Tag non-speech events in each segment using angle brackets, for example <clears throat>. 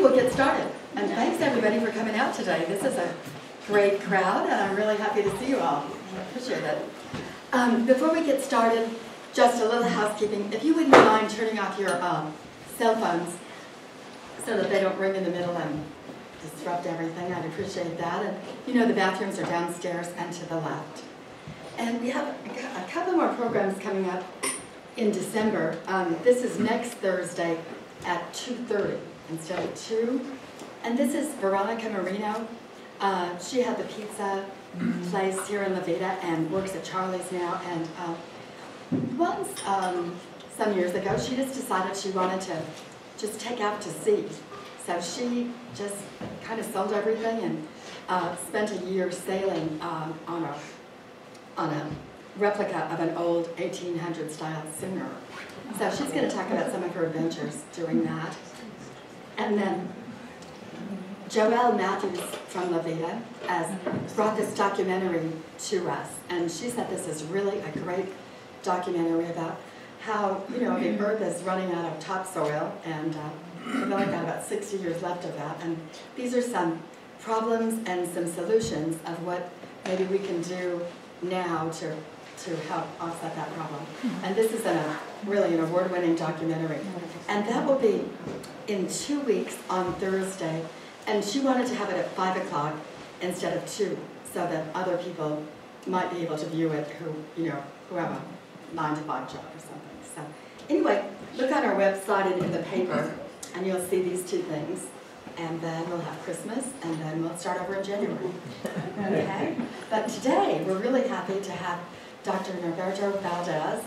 Think we'll get started. And thanks everybody for coming out today. This is a great crowd and I'm really happy to see you all. I appreciate it. Um, before we get started, just a little housekeeping. If you wouldn't mind turning off your um, cell phones so that they don't ring in the middle and disrupt everything, I'd appreciate that. And you know the bathrooms are downstairs and to the left. And we have a couple more programs coming up in December. Um, this is next Thursday at 2.30 instead of 2. And this is Veronica Marino. Uh, she had the pizza place here in La Veta and works at Charlie's now. And uh, once, um, some years ago, she just decided she wanted to just take out to sea. So she just kind of sold everything and uh, spent a year sailing um, on a on a replica of an old 1800 style schooner. So she's going to talk about some of her adventures doing that. And then Joelle Matthews from La Veta has brought this documentary to us. And she said this is really a great documentary about how, you know, the earth is running out of topsoil and uh, we've only got about 60 years left of that. And these are some problems and some solutions of what maybe we can do now to, to help offset that problem. And this is a, really an award-winning documentary. And that will be in two weeks on Thursday. And she wanted to have it at 5 o'clock instead of 2, so that other people might be able to view it who, you know, who have a 9 to 5 job or something. So anyway, look on our website and in the paper, and you'll see these two things and then we'll have Christmas, and then we'll start over in January. Okay? But today, we're really happy to have Dr. Norberto Valdez,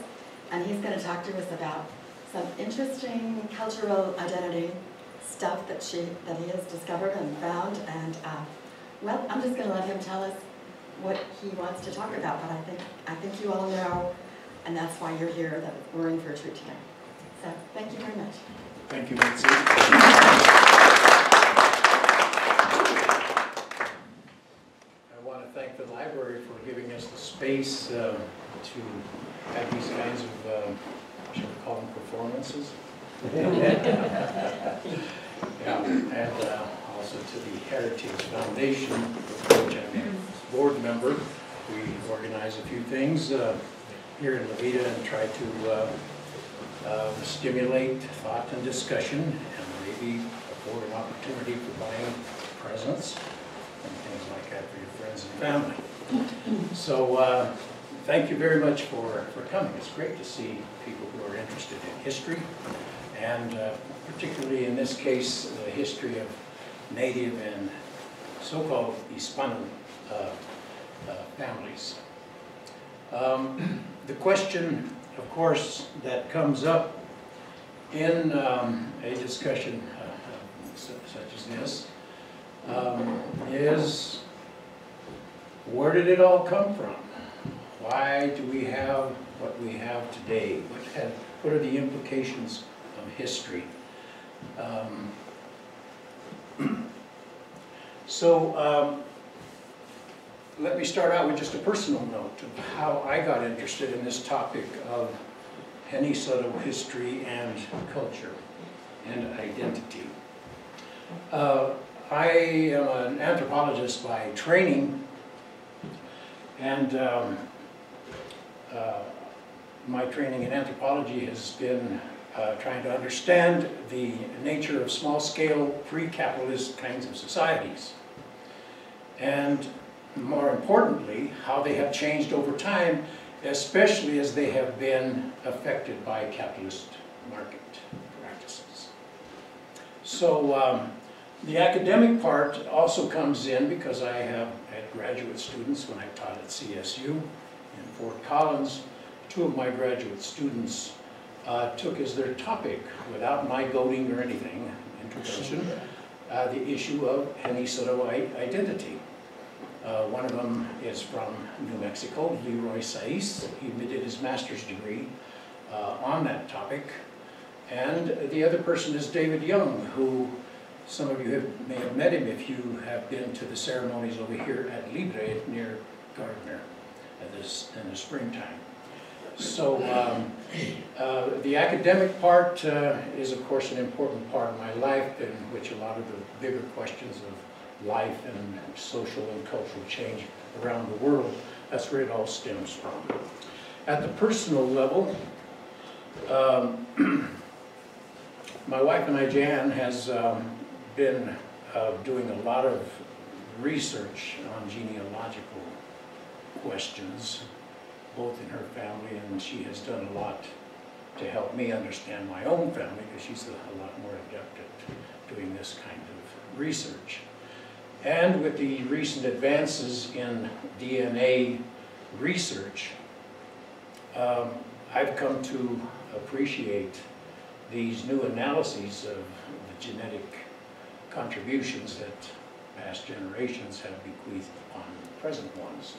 and he's going to talk to us about some interesting cultural identity stuff that she that he has discovered and found. And uh, well, I'm just going to let him tell us what he wants to talk about. But I think I think you all know, and that's why you're here. That we're in for a treat today. So thank you very much. Thank you, Nancy. I want to thank the library for giving us the space um, to have these kinds of, um, should we call them performances? <laughs> yeah, and uh, also to the Heritage Foundation, which I'm a board member. We organize a few things uh, here in La Veta and try to uh, uh, stimulate thought and discussion and maybe afford an opportunity for buying presents and things like that for your friends and family. So uh, thank you very much for, for coming. It's great to see people who are interested in history, and uh, particularly in this case, the history of native and so-called Hispano uh, uh, families. Um, the question, of course, that comes up in um, a discussion uh, such as this um, is where did it all come from? Why do we have what we have today? What, have, what are the implications of history? Um, <clears throat> so um, let me start out with just a personal note of how I got interested in this topic of Genízaro history and culture and identity. Uh, I am an anthropologist by training, and um, my training in anthropology has been uh, trying to understand the nature of small-scale, pre-capitalist kinds of societies. And more importantly, how they have changed over time, especially as they have been affected by capitalist market practices. So um, the academic part also comes in because I have had graduate students when I taught at CSU Fort Collins. Two of my graduate students uh, took as their topic, without my goading or anything, introduction, uh, the issue of Genízaro identity. Uh, one of them is from New Mexico, Leroy Saiz. He did his master's degree uh, on that topic. And the other person is David Young, who some of you have, may have met him if you have been to the ceremonies over here at Libre near Gardner in, the springtime. So um, uh, the academic part uh, is, of course, an important part of my life in which a lot of the bigger questions of life and social and cultural change around the world, that's where it all stems from. At the personal level, um, <clears throat> my wife and I, Jan, has um, been uh, doing a lot of research on genealogical questions, both in her family, and she has done a lot to help me understand my own family, because she's a lot more adept at doing this kind of research. And with the recent advances in DNA research, um, I've come to appreciate these new analyses of the genetic contributions that past generations have bequeathed on present ones.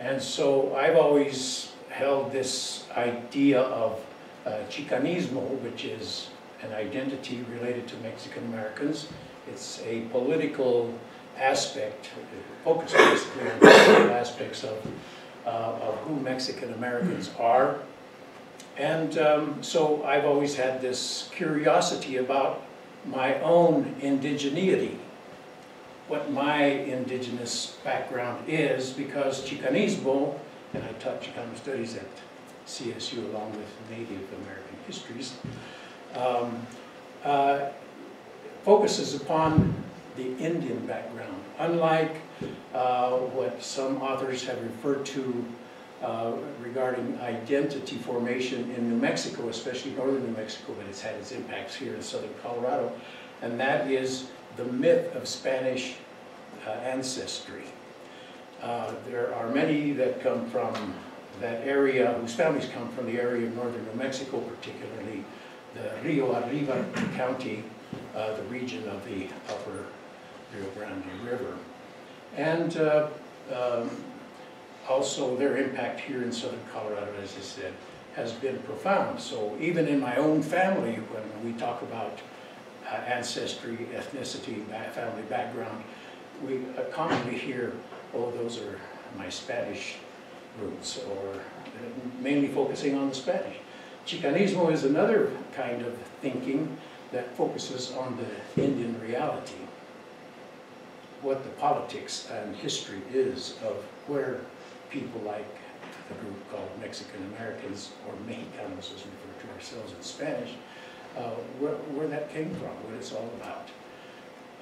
And so I've always held this idea of uh, Chicanismo, which is an identity related to Mexican Americans. It's a political aspect, focused basically on political aspects of, uh, of who Mexican Americans are. And um, so I've always had this curiosity about my own indigeneity, what my indigenous background is, because Chicanismo, and I taught Chicano studies at CSU along with Native American histories, um, uh, focuses upon the Indian background. Unlike uh, what some authors have referred to uh, regarding identity formation in New Mexico, especially northern New Mexico, but it's had its impacts here in southern Colorado, and that is the myth of Spanish uh, ancestry. Uh, there are many that come from that area, whose families come from the area of northern New Mexico, particularly the Rio Arriba County, uh, the region of the upper Rio Grande River. And uh, um, also their impact here in southern Colorado, as I said, has been profound. So even in my own family, when we talk about ancestry, ethnicity, family background, we uh, commonly hear, oh, those are my Spanish roots, or uh, mainly focusing on the Spanish. Chicanismo is another kind of thinking that focuses on the Indian reality, what the politics and history is of where people like the group called Mexican Americans, or Mexicanos as we refer to ourselves in Spanish, uh, where, where that came from, what it's all about.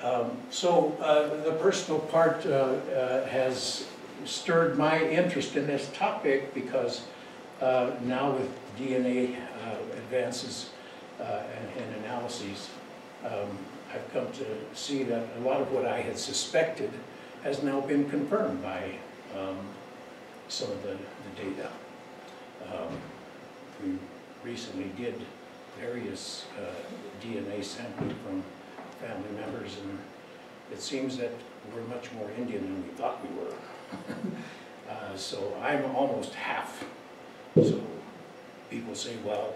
Um, so uh, the personal part uh, uh has stirred my interest in this topic because uh, now with DNA uh, advances and, and, analyses, um, I've come to see that a lot of what I had suspected has now been confirmed by um, some of the, the data. Um, we recently did various uh, DNA sampling from family members, and it seems that we're much more Indian than we thought we were. <laughs> uh, so I'm almost half. So people say, well,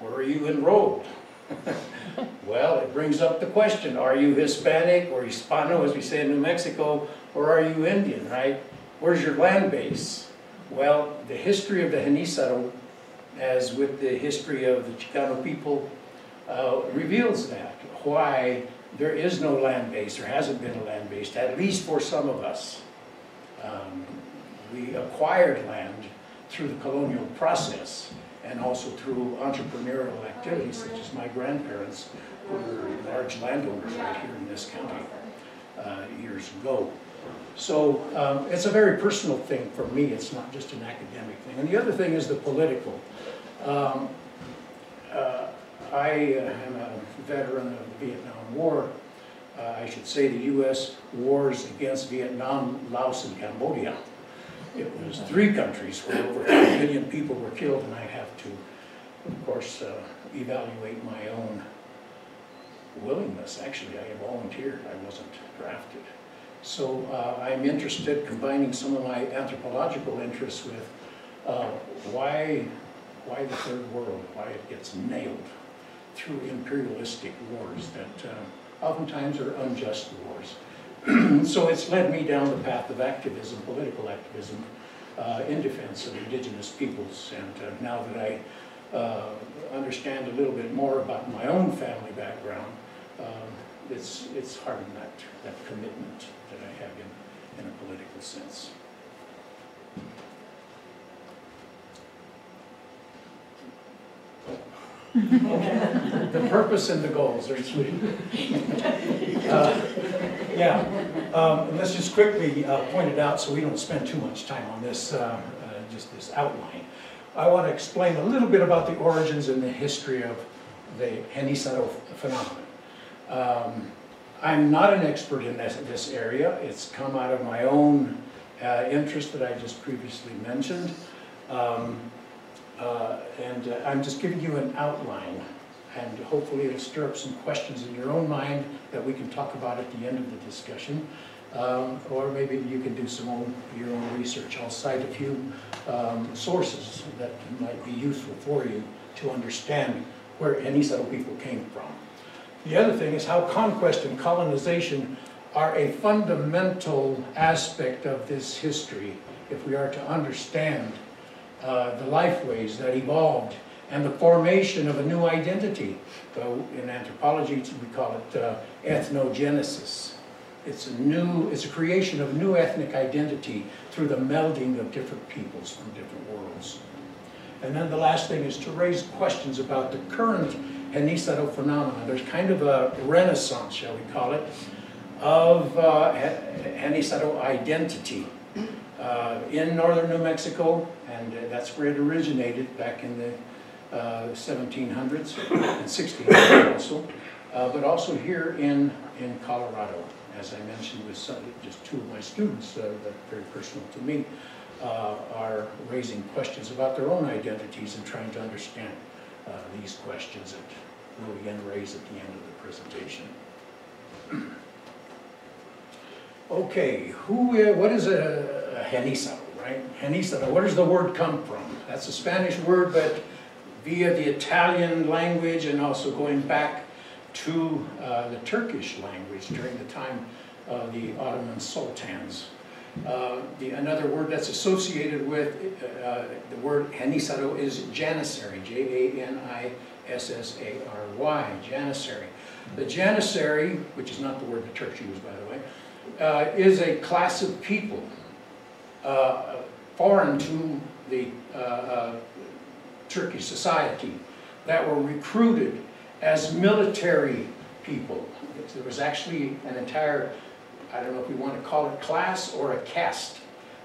where are you enrolled? <laughs> well, it brings up the question, are you Hispanic or Hispano, as we say in New Mexico, or are you Indian, right? Where's your land base? Well, the history of the Genízaro, as with the history of the Chicano people, uh, reveals that, why there is no land base, there hasn't been a land base, at least for some of us. Um, we acquired land through the colonial process and also through entrepreneurial activities such as my grandparents who were large landowners right here in this county uh, years ago. So um, it's a very personal thing for me, it's not just an academic thing. And the other thing is the political. Um, uh, I uh, am a veteran of the Vietnam War. Uh, I should say the U.S. wars against Vietnam, Laos, and Cambodia. It was three countries where over a million people were killed, and I have to, of course, uh, evaluate my own willingness. Actually, I volunteered, I wasn't drafted. So uh, I'm interested combining some of my anthropological interests with uh, why, why the third world, why it gets nailed through imperialistic wars that uh, oftentimes are unjust wars. <clears throat> so it's led me down the path of activism, political activism, uh, in defense of indigenous peoples. And uh, now that I uh, understand a little bit more about my own family background, um, it's, it's hardened that, that commitment that I have in, in a political sense. The purpose and the goals are Uh, Yeah, um, let's just quickly uh, point it out so we don't spend too much time on this, uh, uh, just this outline. I want to explain a little bit about the origins and the history of the Genisaro phenomenon. Um, I'm not an expert in this, this area. It's come out of my own uh, interest that I just previously mentioned. Um, uh, and uh, I'm just giving you an outline, and hopefully it'll stir up some questions in your own mind that we can talk about at the end of the discussion. Um, or maybe you can do some own, your own research. I'll cite a few um, sources that might be useful for you to understand where any Genisaro people came from. The other thing is how conquest and colonization are a fundamental aspect of this history if we are to understand uh, the lifeways that evolved and the formation of a new identity. Uh, in anthropology, we call it uh, ethnogenesis. It's a new, it's a creation of new ethnic identity through the melding of different peoples from different worlds. And then the last thing is to raise questions about the current Genisaro phenomena. There's kind of a renaissance, shall we call it, of uh, identity uh, in northern New Mexico, and uh, that's where it originated back in the uh, 1700s and 1600s also, uh, but also here in, in Colorado, as I mentioned with some, just two of my students uh, that are very personal to me, uh, are raising questions about their own identities and trying to understand these questions that we'll again raise at the end of the presentation. <clears throat> Okay, who, uh, what is a, a right? Genisaro, where does the word come from? That's a Spanish word, but via the Italian language and also going back to uh, the Turkish language during the time of the Ottoman sultans. Uh, the, another word that's associated with uh, the word genisaro is janissary, J-A-N-I-S-S-A-R-Y, janissary. The janissary, which is not the word the Turks use, by the way, uh, is a class of people uh, foreign to the uh, Turkish society that were recruited as military people. There was actually an entire, I don't know if we want to call it class or a caste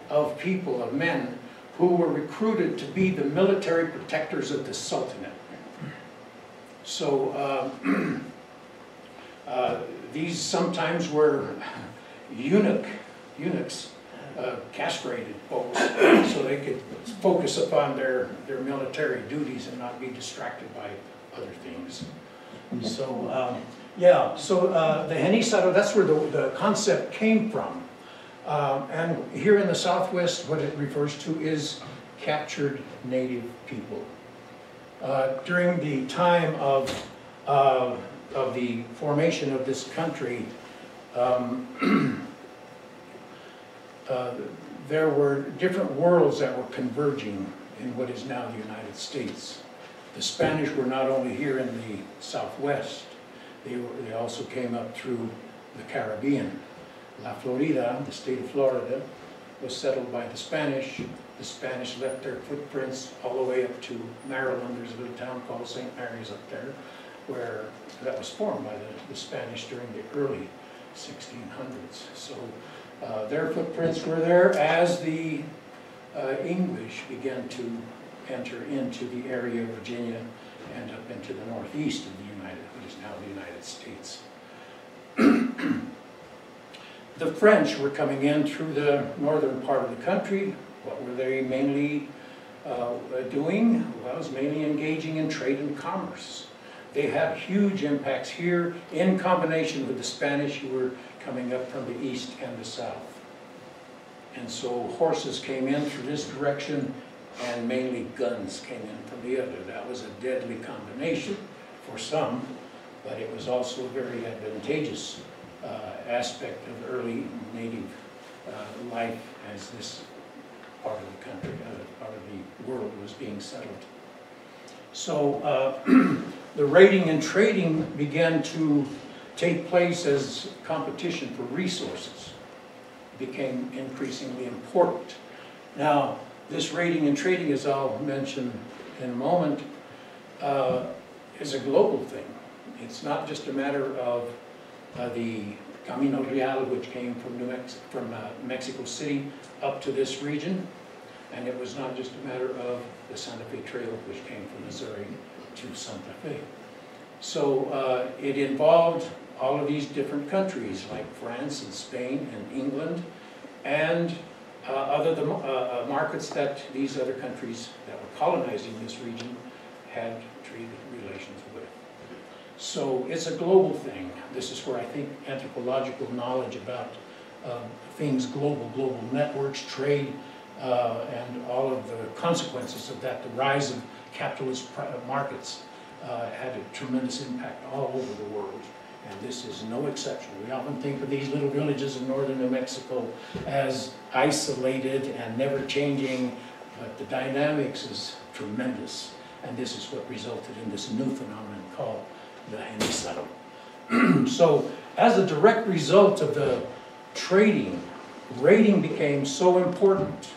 of people, of men, who were recruited to be the military protectors of the Sultanate. So um, <clears throat> uh, these sometimes were eunuch, eunuchs, uh, castrated folks, so they could focus upon their, their military duties and not be distracted by other things. So, um, yeah, so uh, the Genisaro, that's where the, the concept came from. Um, and here in the Southwest, what it refers to is captured native people. Uh, during the time of, of the formation of this country, um, <clears throat> uh, there were different worlds that were converging in what is now the United States. The Spanish were not only here in the Southwest, they, were, they also came up through the Caribbean. La Florida, the state of Florida, was settled by the Spanish. The Spanish left their footprints all the way up to Maryland. There's a little town called St. Mary's up there, where that was formed by the, the Spanish during the early 1600s. So uh, their footprints were there as the uh, English began to enter into the area of Virginia and up into the northeast of the United, what is now the United States. the French were coming in through the northern part of the country. What were they mainly uh, doing? Well, was mainly engaging in trade and commerce. They had huge impacts here in combination with the Spanish who were coming up from the east and the south. And so horses came in through this direction and mainly guns came in from the other. That was a deadly combination for some, but it was also a very advantageous uh, aspect of early native uh, life as this part of the country, uh, part of the world was being settled. So uh, <clears throat> the raiding and trading began to take place as competition for resources became increasingly important. Now, this raiding and trading, as I'll mention in a moment, uh, is a global thing. It's not just a matter of uh, the Camino Real, which came from New Mex from uh, Mexico City up to this region, and it was not just a matter of the Santa Fe Trail, which came from Missouri to Santa Fe. So uh, it involved all of these different countries, like France and Spain and England, and uh, other the, uh, uh, markets that these other countries that were colonizing this region had. So it's a global thing. This is where I think anthropological knowledge about um, things global, global networks, trade, uh, and all of the consequences of that, the rise of capitalist markets uh, had a tremendous impact all over the world. And this is no exception. We often think of these little villages in northern New Mexico as isolated and never changing, but the dynamics is tremendous. And this is what resulted in this new phenomenon called the Genisaro. <clears throat> so as a direct result of the trading, raiding became so important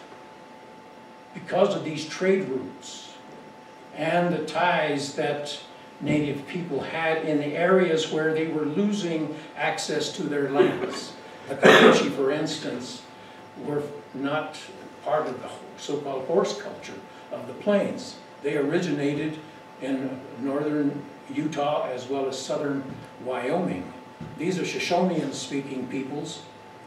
because of these trade routes and the ties that native people had in the areas where they were losing access to their lands. The Comanche, for instance, were not part of the so-called horse culture of the plains. They originated in northern Utah as well as southern Wyoming. These are Shoshonean-speaking peoples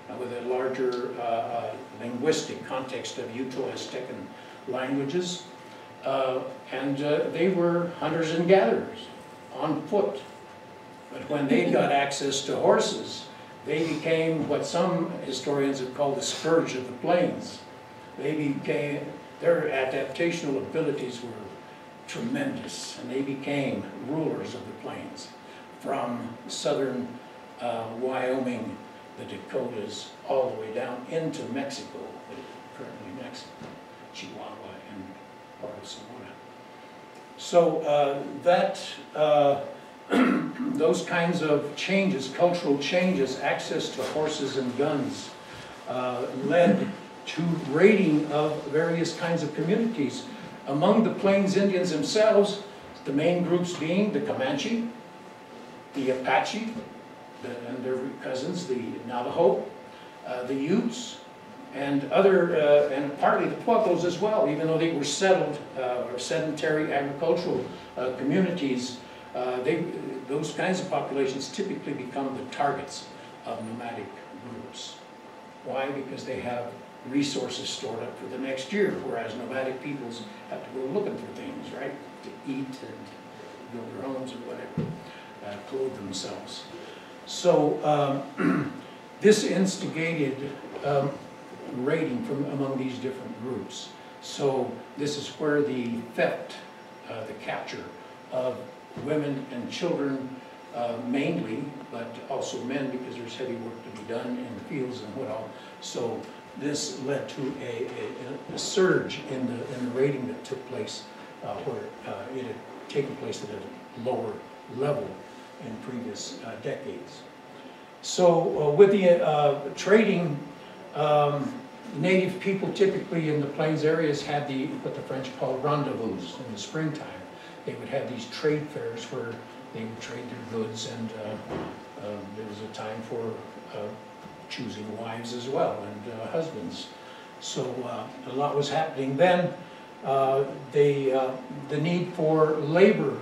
uh, with a larger uh, uh, linguistic context of Uto-Aztecan languages. Uh, and uh, they were hunters and gatherers on foot. But when they <laughs> got access to horses, they became what some historians have called the scourge of the plains. They became, their adaptational abilities were tremendous, and they became rulers of the plains from southern uh, Wyoming, the Dakotas, all the way down into Mexico, currently Mexico, Chihuahua, and part of Sonora. So uh, that, uh, <clears throat> those kinds of changes, cultural changes, access to horses and guns, uh, led to raiding of various kinds of communities. Among the Plains Indians themselves, the main groups being the Comanche, the Apache, the, and their cousins, the Navajo, uh, the Utes, and other, uh, and partly the Pueblos as well, even though they were settled uh, or sedentary agricultural uh, communities, uh, they, those kinds of populations typically become the targets of nomadic groups. Why? Because they have resources stored up for the next year, whereas nomadic peoples have to go looking for things, right? To eat and build their homes or whatever, uh, clothe themselves. So um, <clears throat> this instigated um, raiding from among these different groups. So this is where the theft, uh, the capture of women and children uh, mainly, but also men because there's heavy work to be done in the fields and what all. So this led to a, a, a surge in the, in the raiding that took place uh, where uh, it had taken place at a lower level in previous uh, decades. So uh, with the uh, trading, um, native people typically in the plains areas had the, what the French call rendezvous in the springtime. They would have these trade fairs where they would trade their goods and uh, um, there was a time for choosing wives as well and uh, husbands. So uh, a lot was happening then. Uh, they, uh, the need for labor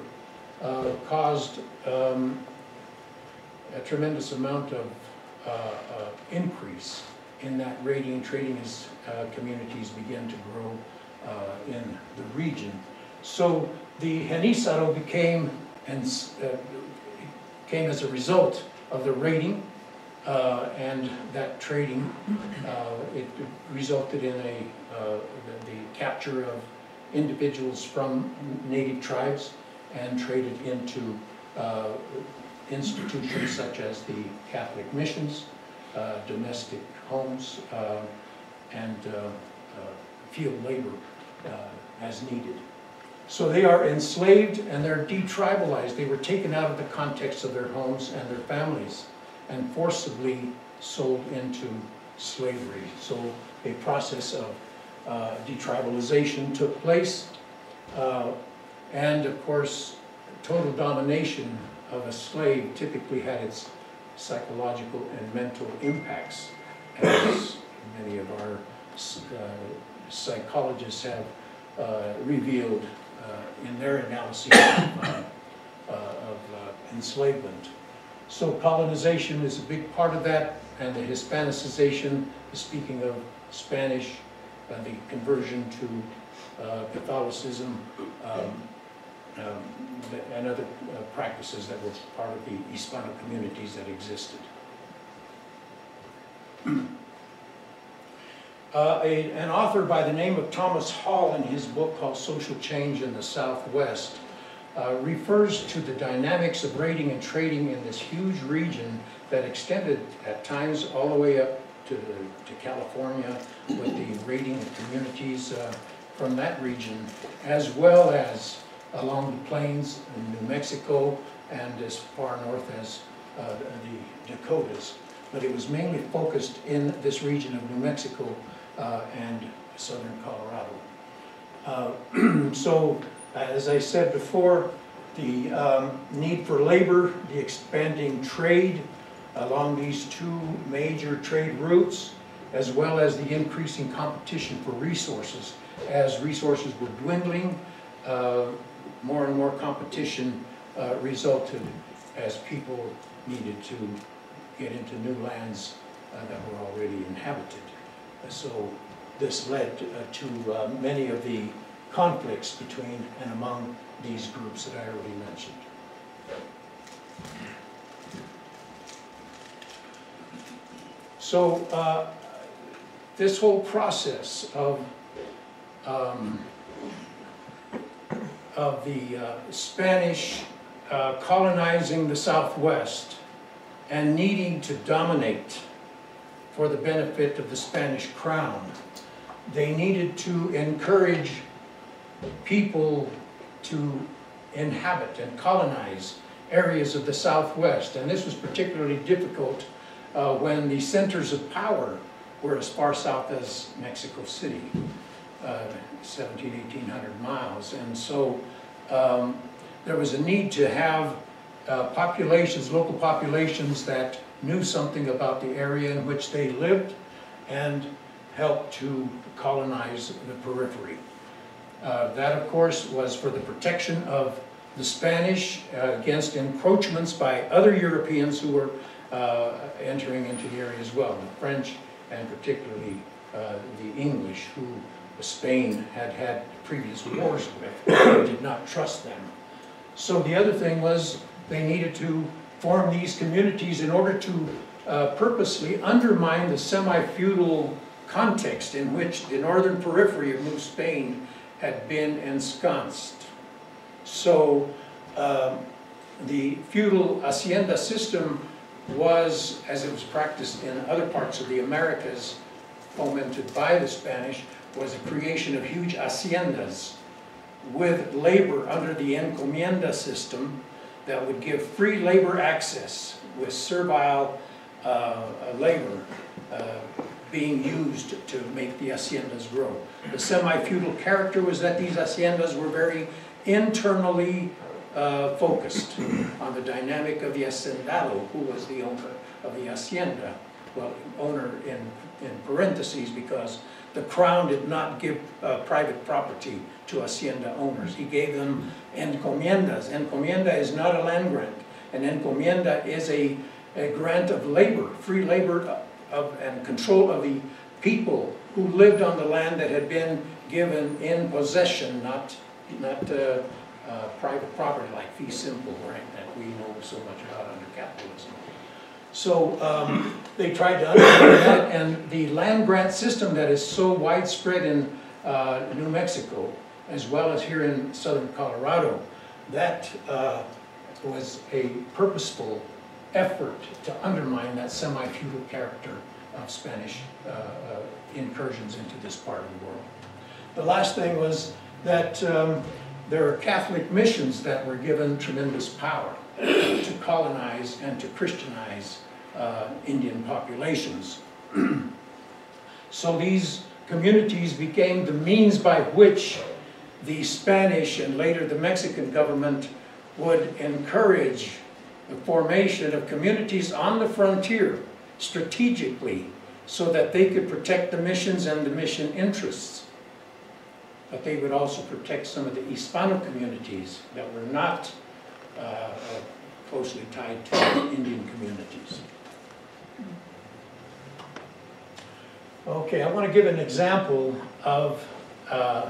uh, caused um, a tremendous amount of increase in that raiding and trading as communities began to grow in the region. So the Genisaro became and came as a result of the raiding uh, and that trading. Uh, it resulted in a uh, the, the capture of individuals from native tribes and traded into uh, institutions such as the Catholic missions, uh, domestic homes, uh, and field labor as needed. So they are enslaved and they're detribalized. They were taken out of the context of their homes and their families and forcibly sold into slavery. So a process of uh, detribalization took place. Uh, and of course, total domination of a slave typically had its psychological and mental impacts, as many of our uh, psychologists have uh, revealed uh, in their analysis of, uh, of enslavement. So colonization is a big part of that, and the Hispanicization, speaking of Spanish, and the conversion to uh, Catholicism, um, um, and other uh, practices that were part of the Hispanic communities that existed. <clears throat> Uh, a, an author by the name of Thomas Hall in his book called Social Change in the Southwest uh, refers to the dynamics of raiding and trading in this huge region that extended at times all the way up to, to California with the raiding of communities uh, from that region, as well as along the plains in New Mexico and as far north as uh, the Dakotas. But it was mainly focused in this region of New Mexico uh, and southern Colorado. Uh, <clears throat> so, as I said before, the um, need for labor, the expanding trade along these two major trade routes, as well as the increasing competition for resources. As resources were dwindling, uh, more and more competition uh, resulted as people needed to get into new lands uh, that were already inhabited. So this led uh, to uh, many of the conflicts between and among these groups that I already mentioned. So uh, this whole process of um, of the uh, Spanish uh, colonizing the Southwest and needing to dominate for the benefit of the Spanish crown. They needed to encourage people to inhabit and colonize areas of the Southwest. And this was particularly difficult uh, when the centers of power were as far south as Mexico City, uh, 17, 1800 miles. And so um, there was a need to have uh, populations, local populations that knew something about the area in which they lived and helped to colonize the periphery. Uh, that, of course, was for the protection of the Spanish uh, against encroachments by other Europeans who were uh, entering into the area as well, the French and particularly uh, the English, who Spain had had previous wars with, did not trust them. So the other thing was they needed to form these communities in order to uh, purposely undermine the semi-feudal context in which the northern periphery of New Spain had been ensconced. So um, the feudal hacienda system was, as it was practiced in other parts of the Americas, fomented by the Spanish, was the creation of huge haciendas with labor under the encomienda system that would give free labor access with servile uh, labor uh, being used to make the haciendas grow. The semi-feudal character was that these haciendas were very internally uh, focused on the dynamic of the hacendado, who was the owner of the hacienda. Well, owner in, in parentheses because the Crown did not give uh, private property to hacienda owners. He gave them encomiendas. Encomienda is not a land grant. An encomienda is a, a grant of labor, free labor of, and control of the people who lived on the land that had been given in possession, not, not uh, uh, private property like fee simple, right, that we know so much about under capitalism. So um, they tried to understand that, and the land grant system that is so widespread in uh, New Mexico, as well as here in southern Colorado, that uh, was a purposeful effort to undermine that semi-feudal character of Spanish uh, uh incursions into this part of the world. the last thing was that um, there are Catholic missions that were given tremendous power to colonize and to Christianize uh, Indian populations. <clears throat> so these communities became the means by which the Spanish and later the Mexican government would encourage the formation of communities on the frontier strategically so that they could protect the missions and the mission interests. But they would also protect some of the Hispano communities that were not uh, closely tied to the Indian communities. Okay, I want to give an example of uh,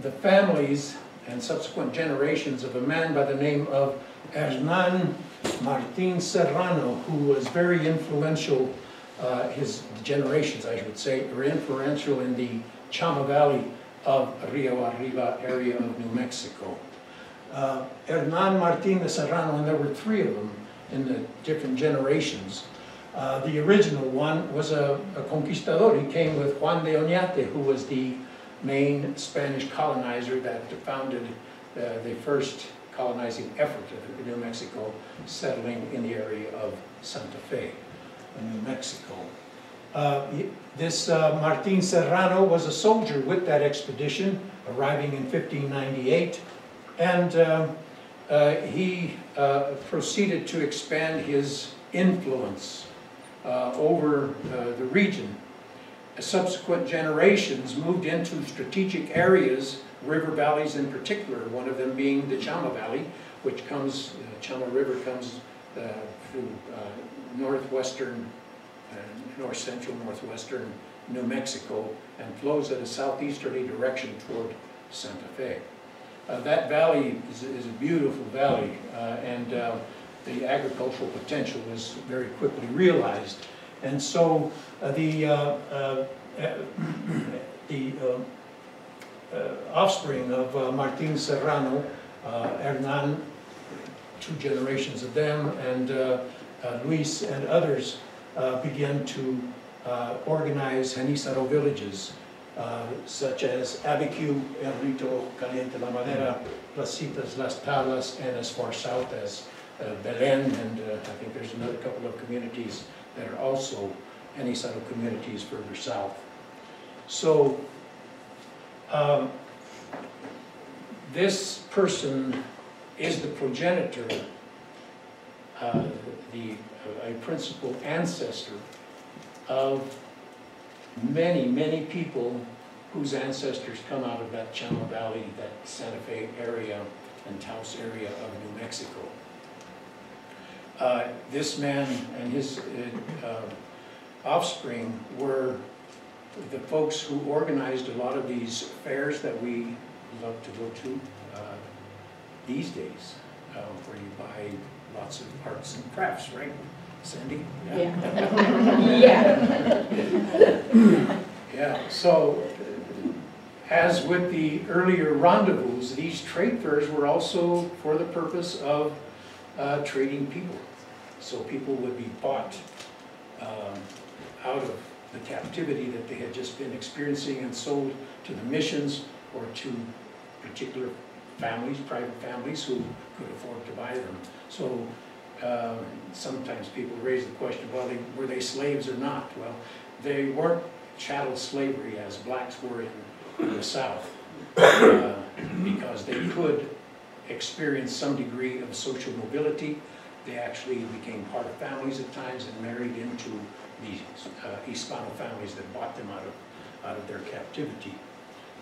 the families and subsequent generations of a man by the name of Hernan Martin Serrano, who was very influential, uh, his generations, I should say, were influential in the Chama Valley of Rio Arriba area of New Mexico. Uh, Hernan Martin Serrano, and there were three of them in the different generations. Uh, the original one was a, a, conquistador. He came with Juan de Oñate, who was the main Spanish colonizer that founded uh, the first colonizing effort of New Mexico, settling in the area of Santa Fe, New Mexico. Uh, this uh, Martin Serrano was a soldier with that expedition, arriving in 1598, and um, uh, he uh, proceeded to expand his influence uh, over uh, the region. Subsequent generations moved into strategic areas, river valleys in particular, one of them being the Chama Valley, which comes, uh, Chama River comes uh, through uh, northwestern, uh, north central, northwestern New Mexico and flows at a southeasterly direction toward Santa Fe. Uh, that valley is, is, a beautiful valley uh, and the agricultural potential was very quickly realized. And so the, <coughs> the Uh, offspring of uh, Martin Serrano, uh, Hernan, two generations of them, and Luis and others began to organize Genízaro villages uh, such as Abiquiu, El Rito, Caliente La Madera, Placitas, Las Tablas, and as far south as uh, Belen, and uh, I think there's another couple of communities that are also Genízaro communities further south. So um, this person is the progenitor, uh, the, a principal ancestor of many, many people whose ancestors come out of that Chama Valley, that Santa Fe area and Taos area of New Mexico. Uh, this man and his uh, uh, offspring were the folks who organized a lot of these fairs that we love to go to uh, these days, uh, where you buy lots of arts and crafts, right, Sandy? Yeah. Yeah. <laughs> yeah. So, as with the earlier rendezvous, these trade fairs were also for the purpose of uh, trading people. So people would be bought um, out of the captivity that they had just been experiencing and sold to the missions or to particular families, private families who could afford to buy them. So uh, sometimes people raise the question, well, they, were they slaves or not? Well, they weren't chattel slavery as blacks were in, in the South uh, because they could experience some degree of social mobility they actually became part of families at times and married into these uh, Hispano families that bought them out of, out of their captivity.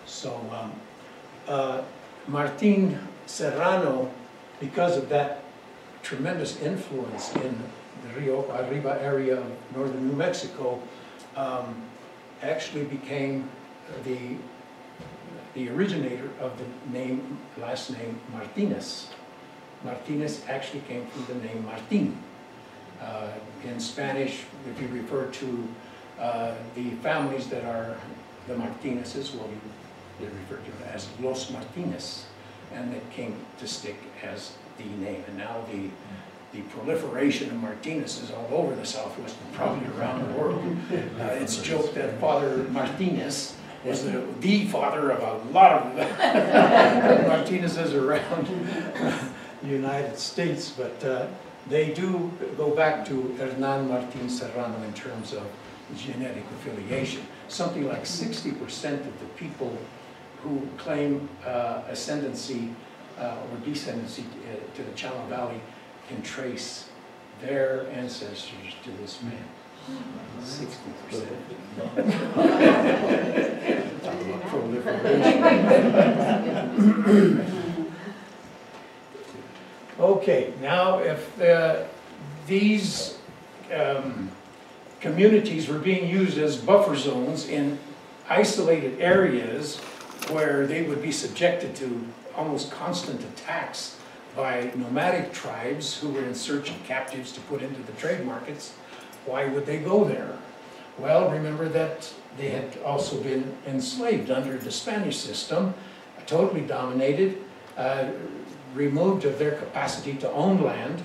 So um, uh, Martin Serrano, because of that tremendous influence in the Rio Arriba area of northern New Mexico, um, actually became the, the originator of the name, last name Martinez. Martinez actually came from the name Martin. Uh, in Spanish, if you refer to uh, the families that are the Martinezes, well, they refer to them as Los Martinez, and that came to stick as the name. And now the the proliferation of Martinezes all over the Southwest and probably around the world. Uh, it's joked that Father Martinez was the, the father of a lot of <laughs> Martinez's around the United States, but uh, they do go back to Hernan Martin Serrano in terms of genetic affiliation. Something like sixty percent of the people who claim uh, ascendancy uh, or descendancy uh, to the Chama Valley can trace their ancestors to this man. Sixty percent. <laughs> About proliferation. <laughs> Okay, now if these um, communities were being used as buffer zones in isolated areas where they would be subjected to almost constant attacks by nomadic tribes who were in search of captives to put into the trade markets, why would they go there? Well, remember that they had also been enslaved under the Spanish system, totally dominated, uh, removed of their capacity to own land.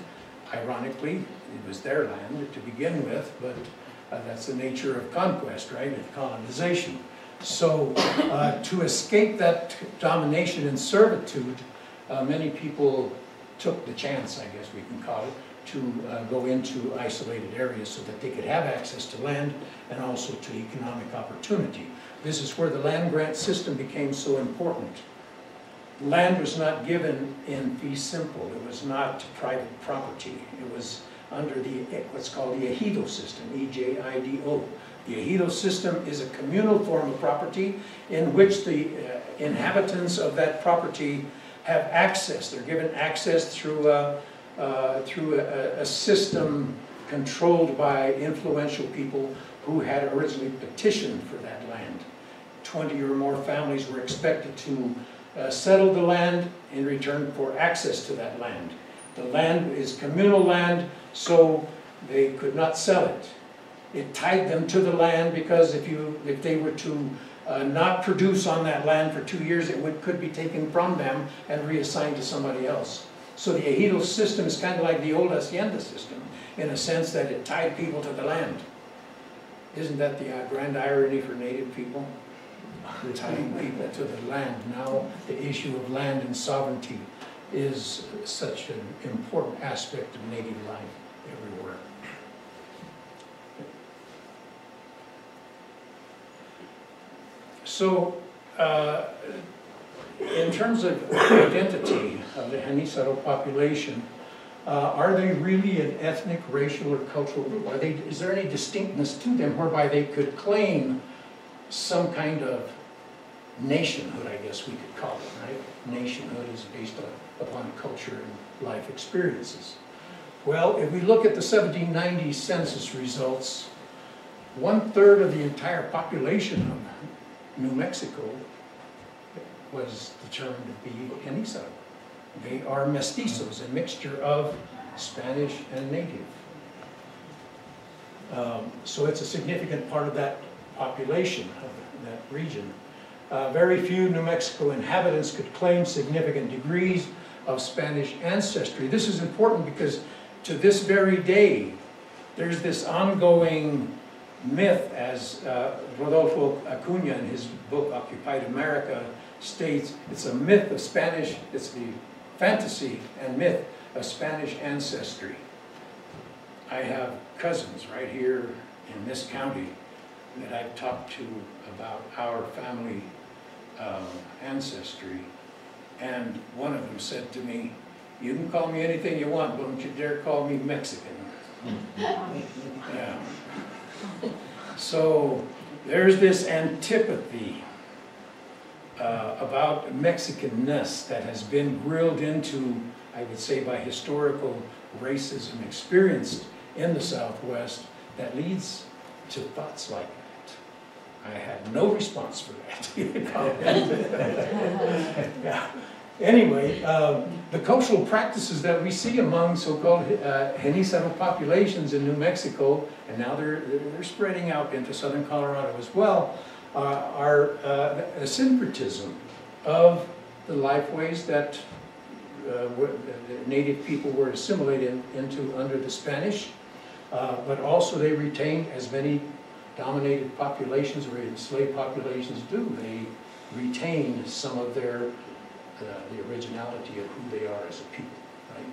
Ironically, it was their land to begin with, but uh, that's the nature of conquest, right, and colonization. So uh, to escape that domination and servitude, uh, many people took the chance, I guess we can call it, to uh, go into isolated areas so that they could have access to land and also to economic opportunity. This is where the land grant system became so important. Land was not given in fee simple, it was not private property. It was under the, what's called the ejido system, E-J-I-D-O. The ejido system is a communal form of property in which the uh, inhabitants of that property have access. They're given access through a, uh, through a, a system controlled by influential people who had originally petitioned for that land. 20 or more families were expected to uh, settle the land in return for access to that land. The land is communal land, so they could not sell it. It tied them to the land because if you, if they were to uh, not produce on that land for two years, it would, could be taken from them and reassigned to somebody else. So the ejido system is kind of like the old hacienda system, in a sense that it tied people to the land. Isn't that the uh, grand irony for native people? Tying people to the land. Now the issue of land and sovereignty is such an important aspect of native life everywhere. So, uh, in terms of identity of the Genízaro population, uh, are they really an ethnic, racial, or cultural group? They, is there any distinctness to them whereby they could claim some kind of nationhood, I guess we could call it, right? Nationhood is based on, upon culture and life experiences. Well, if we look at the 1790 census results, one-third of the entire population of New Mexico was determined to be Genízaro. They are mestizos, a mixture of Spanish and native. Um, so it's a significant part of that population, of that region. Uh, very few New Mexico inhabitants could claim significant degrees of Spanish ancestry. This is important because to this very day, there's this ongoing myth, as uh, Rodolfo Acuna in his book Occupied America states, it's a myth of Spanish, it's the fantasy and myth of Spanish ancestry. I have cousins right here in this county that I've talked to about our family um, ancestry. And one of them said to me, you can call me anything you want, but don't you dare call me Mexican. <laughs> yeah. So there's this antipathy uh, about Mexicanness that has been grilled into, I would say, by historical racism experienced in the Southwest that leads to thoughts like that. I had no response for that. <laughs> <laughs> yeah. Anyway, um, the cultural practices that we see among so-called uh, Genízaro populations in New Mexico, and now they're, they're spreading out into southern Colorado as well, uh, are uh, a syncretism of the lifeways that uh, native people were assimilated into under the Spanish, uh, but also they retained as many dominated populations or enslaved populations do. They retain some of their, uh, the originality of who they are as a people, right?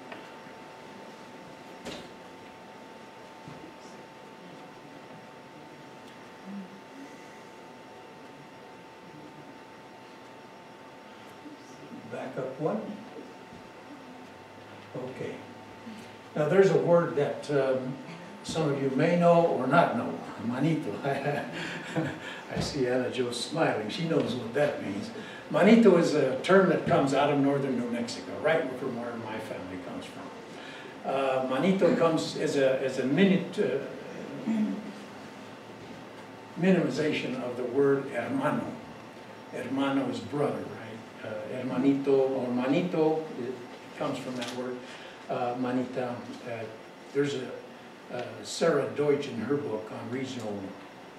Back up one. Okay. Now, there's a word that um, some of you may know or not know, <laughs> manito. I see Anna Jo smiling, she knows what that means. Manito is a term that comes out of northern New Mexico, right from where my family comes from. Uh, manito comes as a, as a minute, uh, minimization of the word hermano. Hermano is brother, right? Uh, hermanito or manito, it comes from that word. Uh, manita, uh, there's a, Sarah Deutsch in her book on regional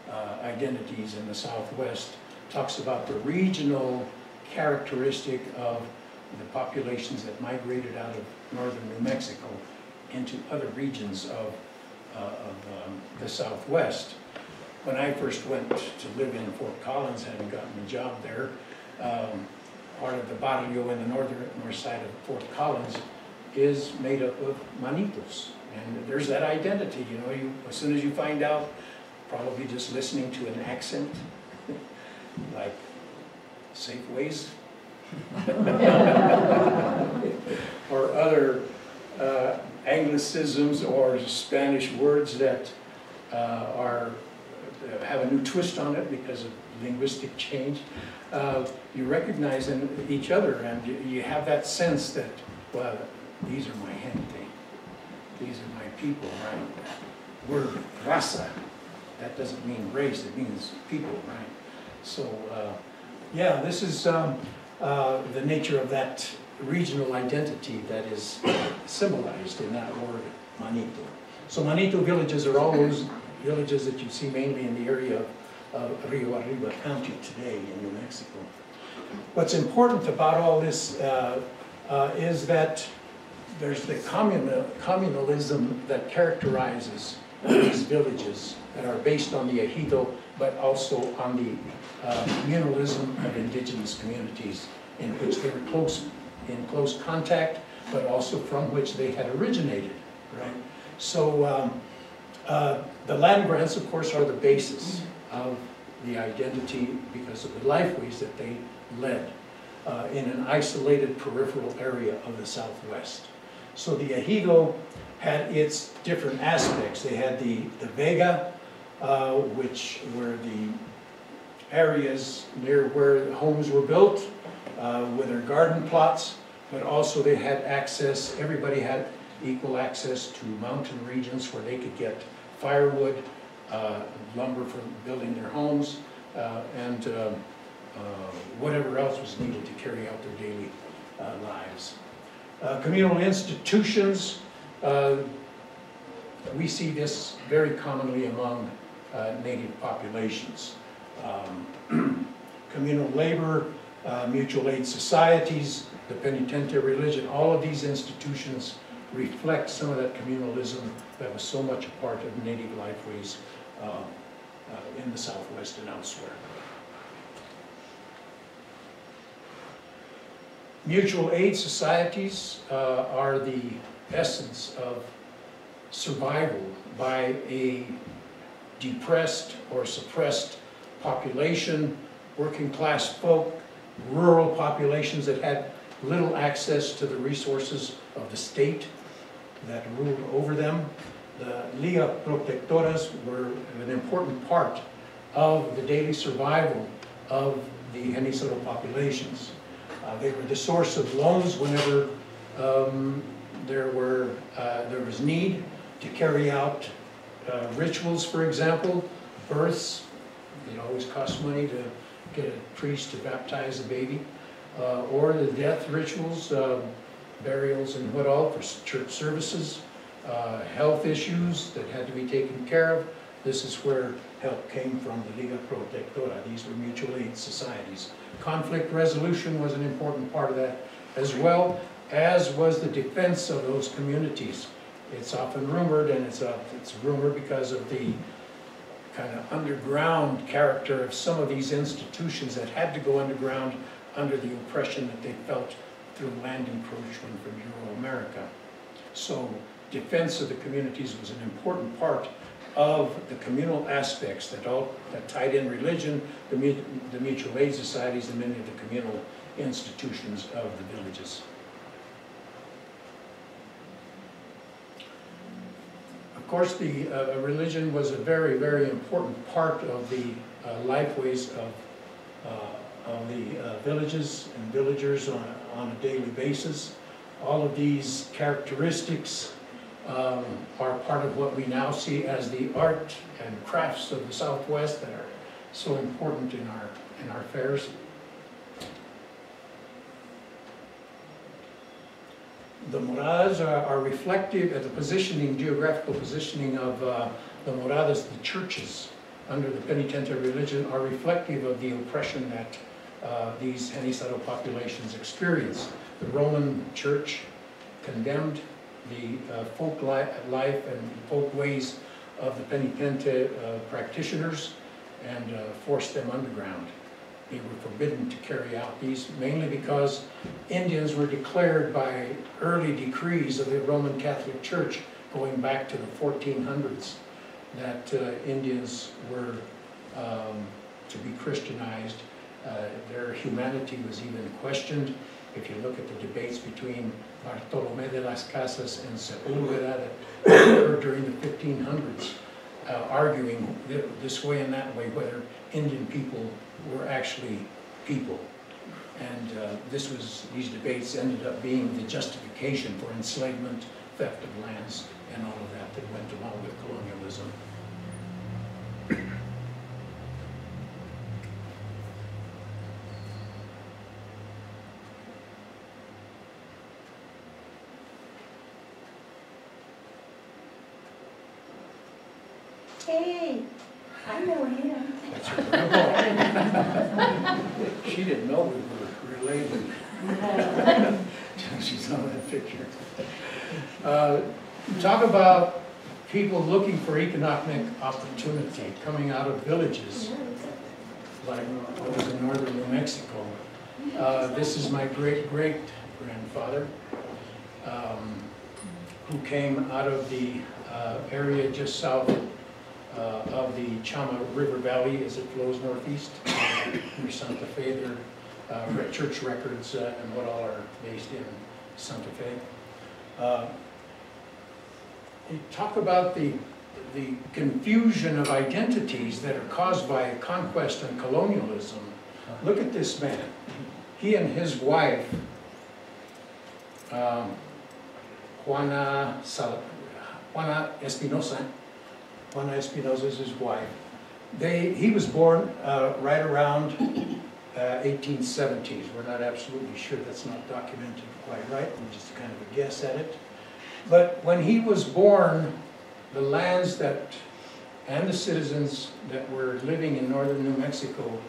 uh, identities in the Southwest talks about the regional characteristic of the populations that migrated out of northern New Mexico into other regions of, uh, of um, the Southwest. When I first went to live in Fort Collins, having gotten a job there, um, part of the barrio in the northern north side of Fort Collins is made up of manitos. And there's that identity, you know, you, as soon as you find out, probably just listening to an accent, <laughs> like Safeways, <laughs> or other uh, anglicisms or Spanish words that uh, are, uh, have a new twist on it because of linguistic change, uh, you recognize in each other and you, you have that sense that, well, these are my gente, these are my people, right? Word raza, that doesn't mean race, it means people, right? So, uh, yeah, this is um, uh, the nature of that regional identity that is symbolized in that word, manito. So manito villages are all those villages that you see mainly in the area of of Rio Arriba County today in New Mexico. What's important about all this uh, uh, is that there's the communal, communalism that characterizes these villages that are based on the ejido, but also on the uh, communalism of indigenous communities in which they were close, in close contact, but also from which they had originated, right? So um, uh, the land grants, of course, are the basis of the identity because of the lifeways that they led uh, in an isolated peripheral area of the Southwest. So the ejido had its different aspects. They had the, the vega, uh, which were the areas near where homes were built uh, with their garden plots, but also they had access, everybody had equal access to mountain regions where they could get firewood, uh, lumber for building their homes, uh, and uh, uh, whatever else was needed to carry out their daily uh, lives. Uh, communal institutions, uh, we see this very commonly among uh, native populations. Um, <clears throat> communal labor, uh, mutual aid societies, the penitente religion, all of these institutions reflect some of that communalism that was so much a part of native lifeways uh, in the Southwest and elsewhere. Mutual aid societies uh, are the essence of survival by a depressed or suppressed population, working class folk, rural populations that had little access to the resources of the state that ruled over them. The Liga Protectoras were an important part of the daily survival of the Genízaro populations. Uh, they were the source of loans whenever um, there were uh, there was need to carry out uh, rituals, for example, births. It always costs money to get a priest to baptize a baby, uh, or the death rituals, um, burials, and what all for church services, uh, health issues that had to be taken care of. This is where help came from the Liga Protectora. These were mutual aid societies. Conflict resolution was an important part of that as well, as was the defense of those communities. It's often rumored, and it's, a, it's rumored because of the kind of underground character of some of these institutions that had to go underground under the oppression that they felt through land encroachment from Euro-America. So defense of the communities was an important part of the communal aspects that all, that tied in religion, the the mutual aid societies, and many of the communal institutions of the villages. Of course, the uh, religion was a very, very important part of the uh, lifeways of, uh, of the uh, villages and villagers on, on a daily basis. All of these characteristics um, are part of what we now see as the art and crafts of the Southwest that are so important in our, in our fairs. The moradas are, are reflective of the positioning, geographical positioning of uh, the moradas, the churches under the penitente religion are reflective of the oppression that uh, these Genízaro populations experience. The Roman Church condemned the uh, folk li- life and folk ways of the penitente uh, practitioners and uh, forced them underground. They were forbidden to carry out these, mainly because Indians were declared by early decrees of the Roman Catholic Church going back to the 1400s that uh, Indians were um, to be Christianized. Uh, Their humanity was even questioned. If you look at the debates between Bartolomé de las Casas and Sepúlveda during the 1500s, uh, arguing thi- this way and that way whether Indian people were actually people. And uh, this was, these debates ended up being the justification for enslavement, theft of lands, and all of that that went along with colonialism. Hey, I know him. That's her grandpa. She didn't know we were related. She's on that picture. Uh, Talk about people looking for economic opportunity coming out of villages like was in northern New Mexico. Uh, This is my great-great-grandfather um, who came out of the uh, area just south uh, of the Chama River Valley as it flows northeast. Near Santa Fe, their uh, church records uh, and what all are based in Santa Fe. Talk about the, the confusion of identities that are caused by conquest and colonialism. Look at this man. He and his wife, um, Juana Sal, Juana Espinosa, Juana Espinosa is his wife. They, he was born uh, right around uh, 1870s. We're not absolutely sure, that's not documented quite right, we're just kind of a guess at it. But when he was born, the lands that, and the citizens that were living in northern New Mexico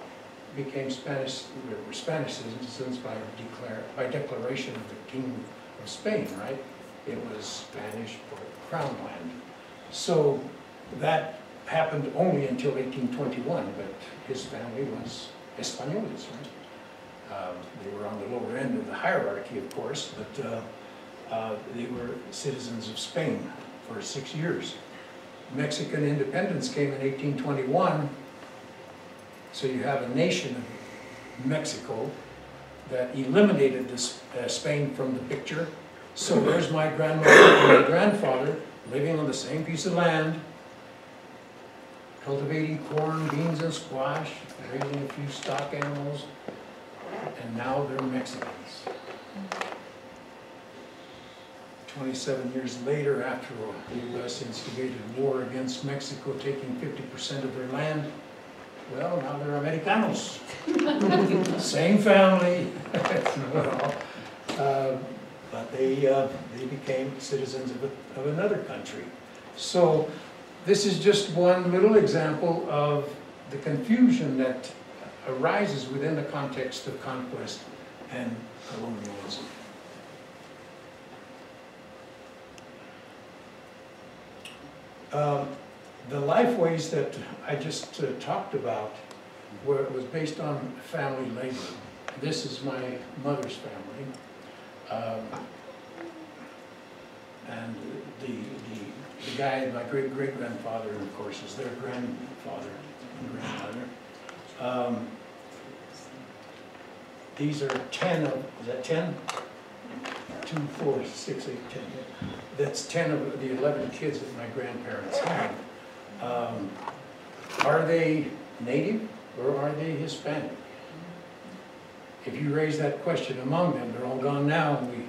became Spanish, were Spanish citizens by declare, by declaration of the King of Spain, right? It was Spanish crown land. So that happened only until 1821, but his family was Españoles, right? Um, They were on the lower end of the hierarchy, of course, but uh, uh, they were citizens of Spain for six years. Mexican independence came in 1821, so you have a nation of Mexico that eliminated this, uh, Spain from the picture. So there's my grandmother and my grandfather living on the same piece of land, cultivating corn, beans, and squash, raising a few stock animals, and now they're Mexicans. Twenty-seven years later, after the US instigated war against Mexico, taking fifty percent of their land, well, now they're Americanos. <laughs> Same family, <laughs> well, uh, but they, uh, they became citizens of, a- of another country. So this is just one little example of the confusion that arises within the context of conquest and colonialism. Um, the lifeways that I just uh, talked about were, was based on family labor. This is my mother's family. Um, And the, the, the guy, my great-great-grandfather, of course, is their grandfather and grandmother. Um, These are ten of, is that ten? Two, four, six, eight, ten. That's ten of the eleven kids that my grandparents had. Um, Are they native or are they Hispanic? If you raise that question among them, they're all gone now, and we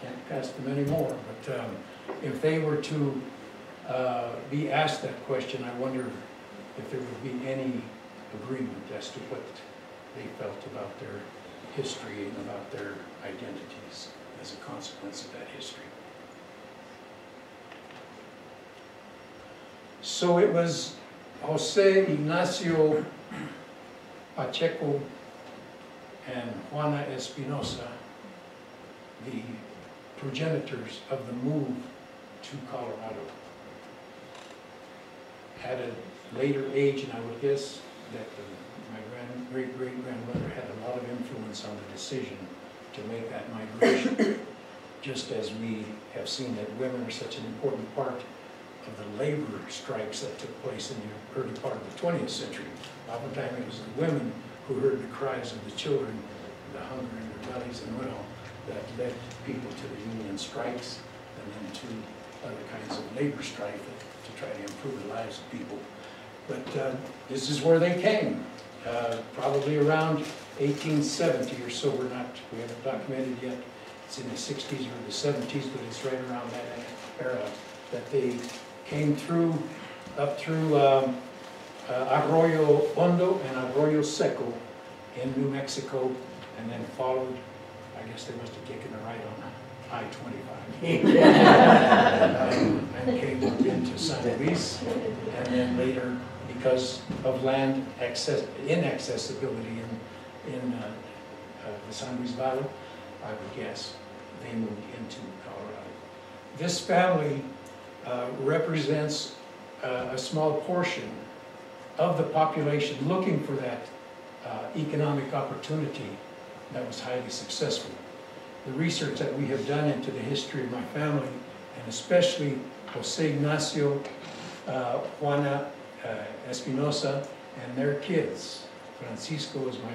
can't pass them anymore. But um, if they were to uh, be asked that question, I wonder if there would be any agreement as to what they felt about their history and about their identities as a consequence of that history. So it was Jose Ignacio Pacheco and Juana Espinosa, the progenitors of the move to Colorado. At a later age, and I would guess that the- my grand, great-great-grandmother had a lot of influence on the decision to make that migration, <coughs> just as we have seen that women are such an important part of the labor strikes that took place in the early part of the twentieth century. Oftentimes it was the women who heard the cries of the children, the hunger in their bellies and well, that led people to the union strikes and then to other kinds of labor strife to try to improve the lives of people. But uh, this is where they came, uh, probably around 1870 or so. We're not, we haven't documented yet. It's in the 60s or the 70s, but it's right around that era that they came through, up through um, uh, Arroyo Hondo and Arroyo Seco in New Mexico, and then followed, I guess they must have taken a right on I-25. Um, And came up into San Luis, and then later, because of land access, inaccessibility in, in uh, uh, the San Luis Valley, I would guess, they moved into Colorado. This family uh, represents uh, a small portion of the population looking for that uh, economic opportunity that was highly successful. The research that we have done into the history of my family, and especially Jose Ignacio, uh, Juana uh, Espinosa, and their kids. Francisco is my,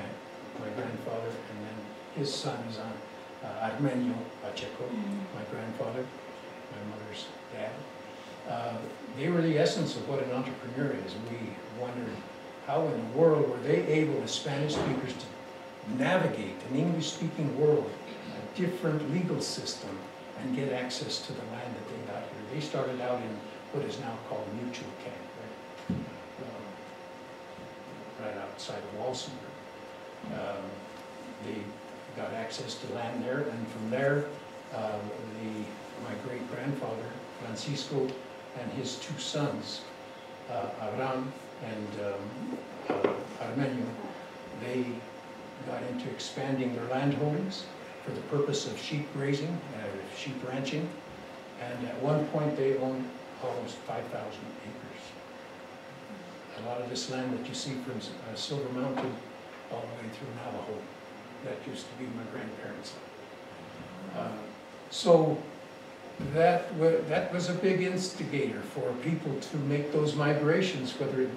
my grandfather, and then his son is on uh, Armenio Pacheco, my grandfather, my mother's dad. Uh, They were the essence of what an entrepreneur is. We wondered how in the world were they able, as Spanish speakers, to navigate an English-speaking world, a different legal system, and get access to the land that they got here. They started out in what is now called Mutual Camp, right? Um, Right outside of Walsenburg. Um, They got access to land there, and from there, um, the, my great-grandfather, Francisco, and his two sons, uh, Abraham and um, uh, Armenio, they got into expanding their land holdings for the purpose of sheep grazing, uh, sheep ranching, and at one point they owned almost 5,000 acres. A lot of this land that you see from uh, Silver Mountain all the way through Navajo, that used to be my grandparents' land. Uh, So that that was a big instigator for people to make those migrations, whether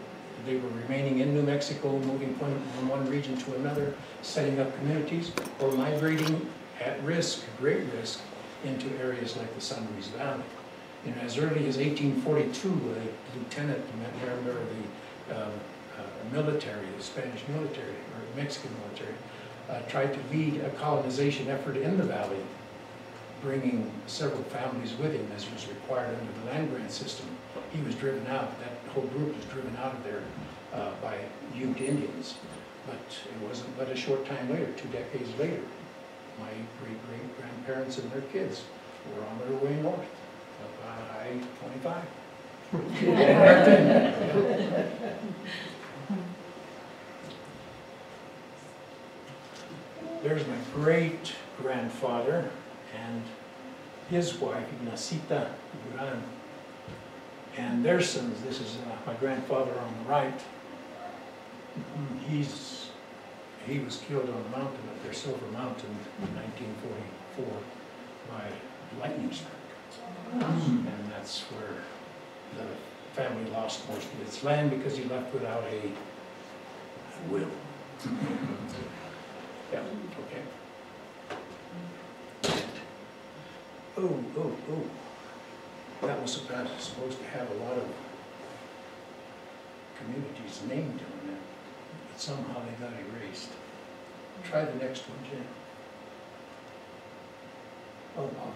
they were remaining in New Mexico, moving from, one region to another, setting up communities, or migrating at risk, great risk, into areas like the San Luis Valley. You know, as early as eighteen forty-two, a lieutenant, member of the, um, uh, military, the Spanish military, or Mexican military, uh, tried to lead a colonization effort in the valley, bringing several families with him as was required under the land grant system. He was driven out, that whole group was driven out of there uh, by Ute Indians. But it wasn't but a short time later, two decades later, my great-great-grandparents and their kids were on their way north of I-25. Right then, yeah. There's my great-grandfather and his wife, Ignacita Duran. And their sons, this is uh, my grandfather on the right. He's, he was killed on the mountain up there, Silver Mountain, in nineteen forty-four by lightning strike. And that's where the family lost most of its land because he left without a will. <laughs> Yeah, okay. Oh, oh, oh. That was supposed, supposed to have a lot of communities named on it, but somehow they got erased. Try the next one, Jen. Oh, oh,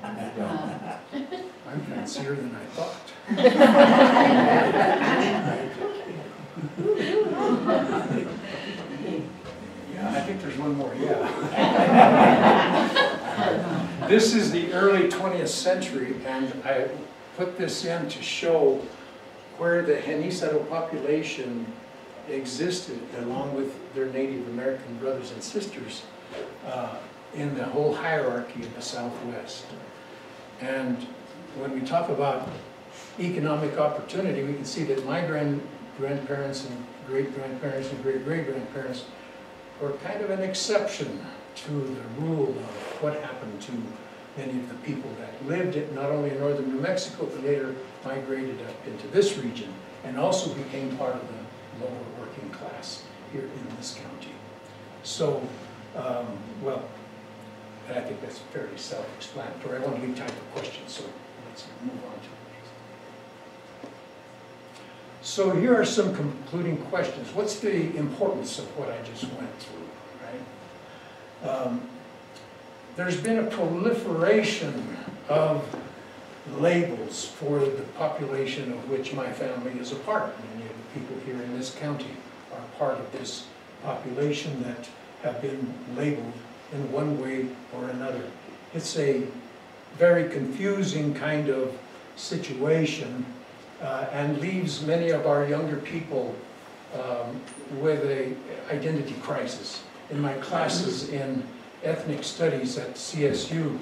<laughs> I'm fancier than I thought. <laughs> Yeah, I think there's one more, yeah. <laughs> This is the early 20th century, and I put this in to show where the Genízaro population existed along with their Native American brothers and sisters uh, in the whole hierarchy of the Southwest. And when we talk about economic opportunity, we can see that my grand grandparents and great-grandparents and great-great-grandparents were kind of an exception to the rule of what happened to many of the people that lived it, not only in northern New Mexico, but later migrated up into this region, and also became part of the lower working class here in this county. So, um, well, I think that's fairly self-explanatory. I want to leave time for questions, so let's move on to it. So here are some concluding questions. What's the importance of what I just went through, right? Um, There's been a proliferation of labels for the population of which my family is a part. Many of the people here in this county are part of this population that have been labeled in one way or another. It's a very confusing kind of situation uh, and leaves many of our younger people um, with a identity crisis. In my classes in ethnic studies at CSU,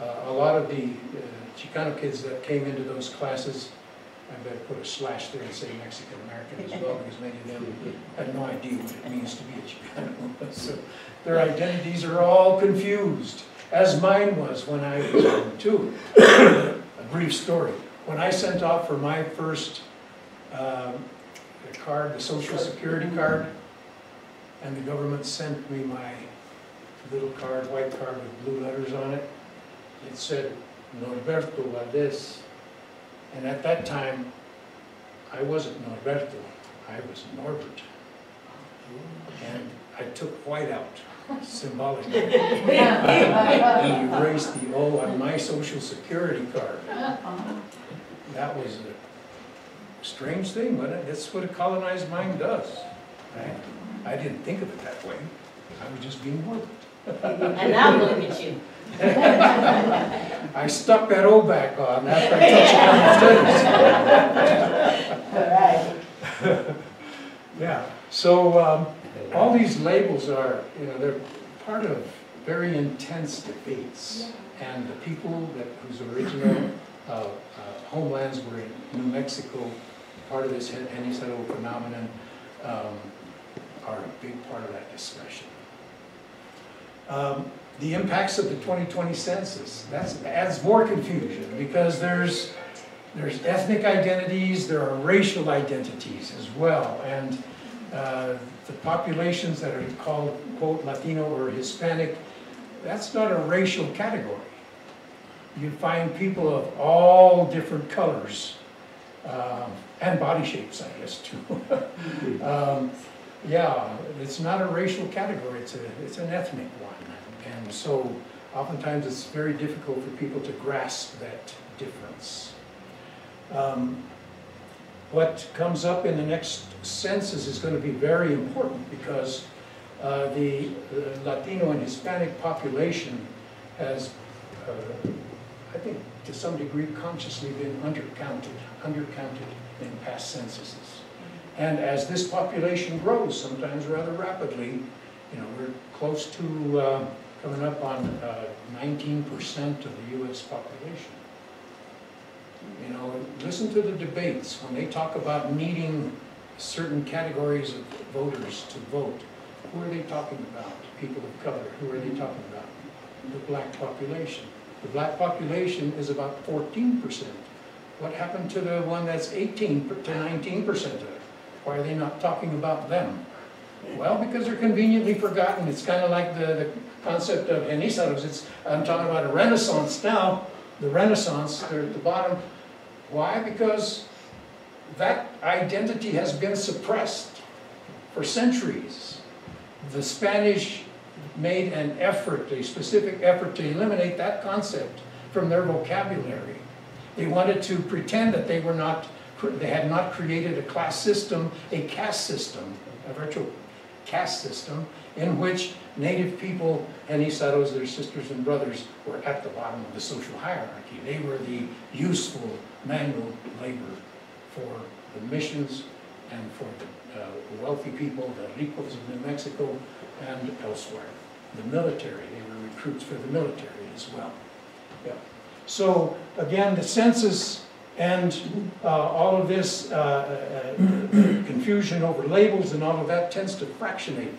uh, a lot of the uh, Chicano kids that came into those classes, I better put a slash there and say Mexican American as well, because many of them had no idea what it means to be a Chicano. <laughs> So their identities are all confused, as mine was when I was young too. <coughs> A brief story. When I sent off for my first um, card, the social security card, and the government sent me my little card, white card with blue letters on it, it said Norberto Valdez. And at that time, I wasn't Norberto, I was Norbert. And I took white out symbolically. <laughs> He erased the O on my social security card. That was a strange thing, but that's what a colonized mind does. right? I didn't think of it that way. I was just being Norbert. And now look at you. I stuck that old back on after I touched it on the studies. Yeah, so um, all these labels are, you know, they're part of very intense debates. And the people that, whose original uh, uh, homelands were in New Mexico, part of this Genízaro phenomenon, um, are a big part of that discussion. Um, The impacts of the 2020 census, that adds more confusion because there's, there's ethnic identities, there are racial identities as well. And uh, the populations that are called, quote, Latino or Hispanic, that's not a racial category. You find people of all different colors, um, and body shapes, I guess, too. <laughs> Um, Yeah, it's not a racial category, it's a, it's an ethnic one. And so oftentimes it's very difficult for people to grasp that difference. Um, What comes up in the next census is going to be very important because uh, the the Latino and Hispanic population has, uh, I think, to some degree consciously been undercounted, undercounted in past censuses. And as this population grows, sometimes rather rapidly, you know, we're close to uh, coming up on uh, 19% of the US population. You know, listen to the debates, when they talk about needing certain categories of voters to vote, who are they talking about? People of color, who are they talking about? The black population. The black population is about fourteen percent. What happened to the one that's eighteen to nineteen percent of it? Why are they not talking about them? Well, because they're conveniently forgotten. It's kind of like the, the concept of Genízaros. It's, I'm talking about a renaissance now. The renaissance, at the bottom. Why? Because that identity has been suppressed for centuries. The Spanish made an effort, a specific effort to eliminate that concept from their vocabulary. They wanted to pretend that they were not, they had not created a class system, a caste system, a virtual caste system, in which native people and Isaros, their sisters and brothers, were at the bottom of the social hierarchy. They were the useful manual labor for the missions and for the uh, wealthy people, the ricos of New Mexico and elsewhere. The military, they were recruits for the military as well. Yeah. So again, the census and uh, all of this uh, uh, confusion over labels and all of that tends to fractionate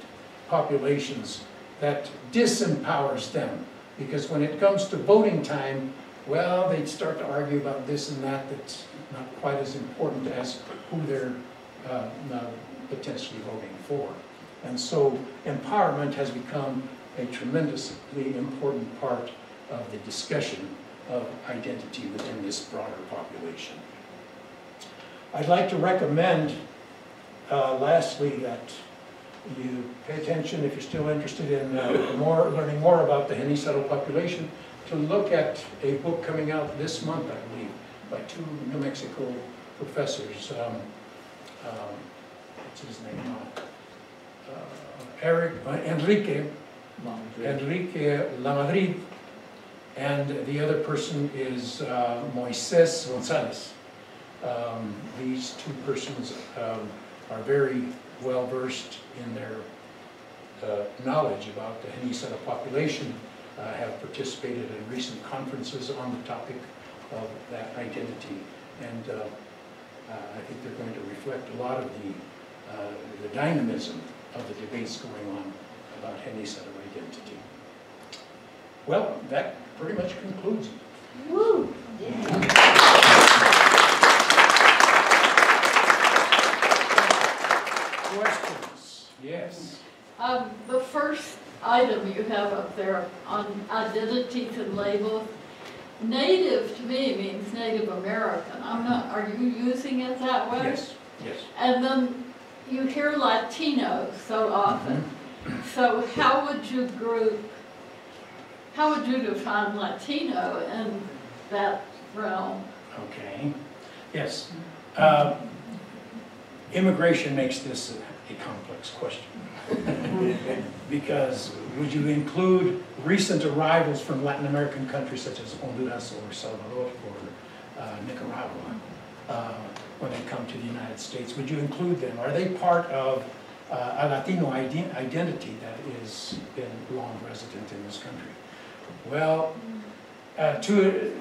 populations that disempowers them. Because when it comes to voting time, well, they start to argue about this and that that's not quite as important as who they're uh, uh, potentially voting for. And so empowerment has become a tremendously important part of the discussion of identity within this broader population. I'd like to recommend, uh, lastly, that you pay attention, if you're still interested in uh, more, learning more about the Genízaro population, to look at a book coming out this month, I believe, by two New Mexico professors. Um, um, what's his name? Uh, Eric, uh, Enrique, Enrique Lamadrid, and the other person is uh, Moises Gonzalez. Um, these two persons um, are very well versed in their uh, knowledge about the Genízaro population, uh, have participated in recent conferences on the topic of that identity. And uh, uh, I think they're going to reflect a lot of the, uh, the dynamism of the debates going on about Genízaro identity. Well, that pretty much concludes it. Woo! Questions? Yes. Um, the first item you have up there on identities and labels, native to me means Native American. I'm not, are you using it that way? Yes, yes. And then you hear Latino so often. So how would you group, how would you define Latino in that realm? Okay, yes. Uh, Immigration makes this a a complex question. Because would you include recent arrivals from Latin American countries such as Honduras or Salvador or uh, Nicaragua uh, when they come to the United States? Would you include them? Are they part of uh, a Latino ide- identity that has been long resident in this country? Well, uh, to,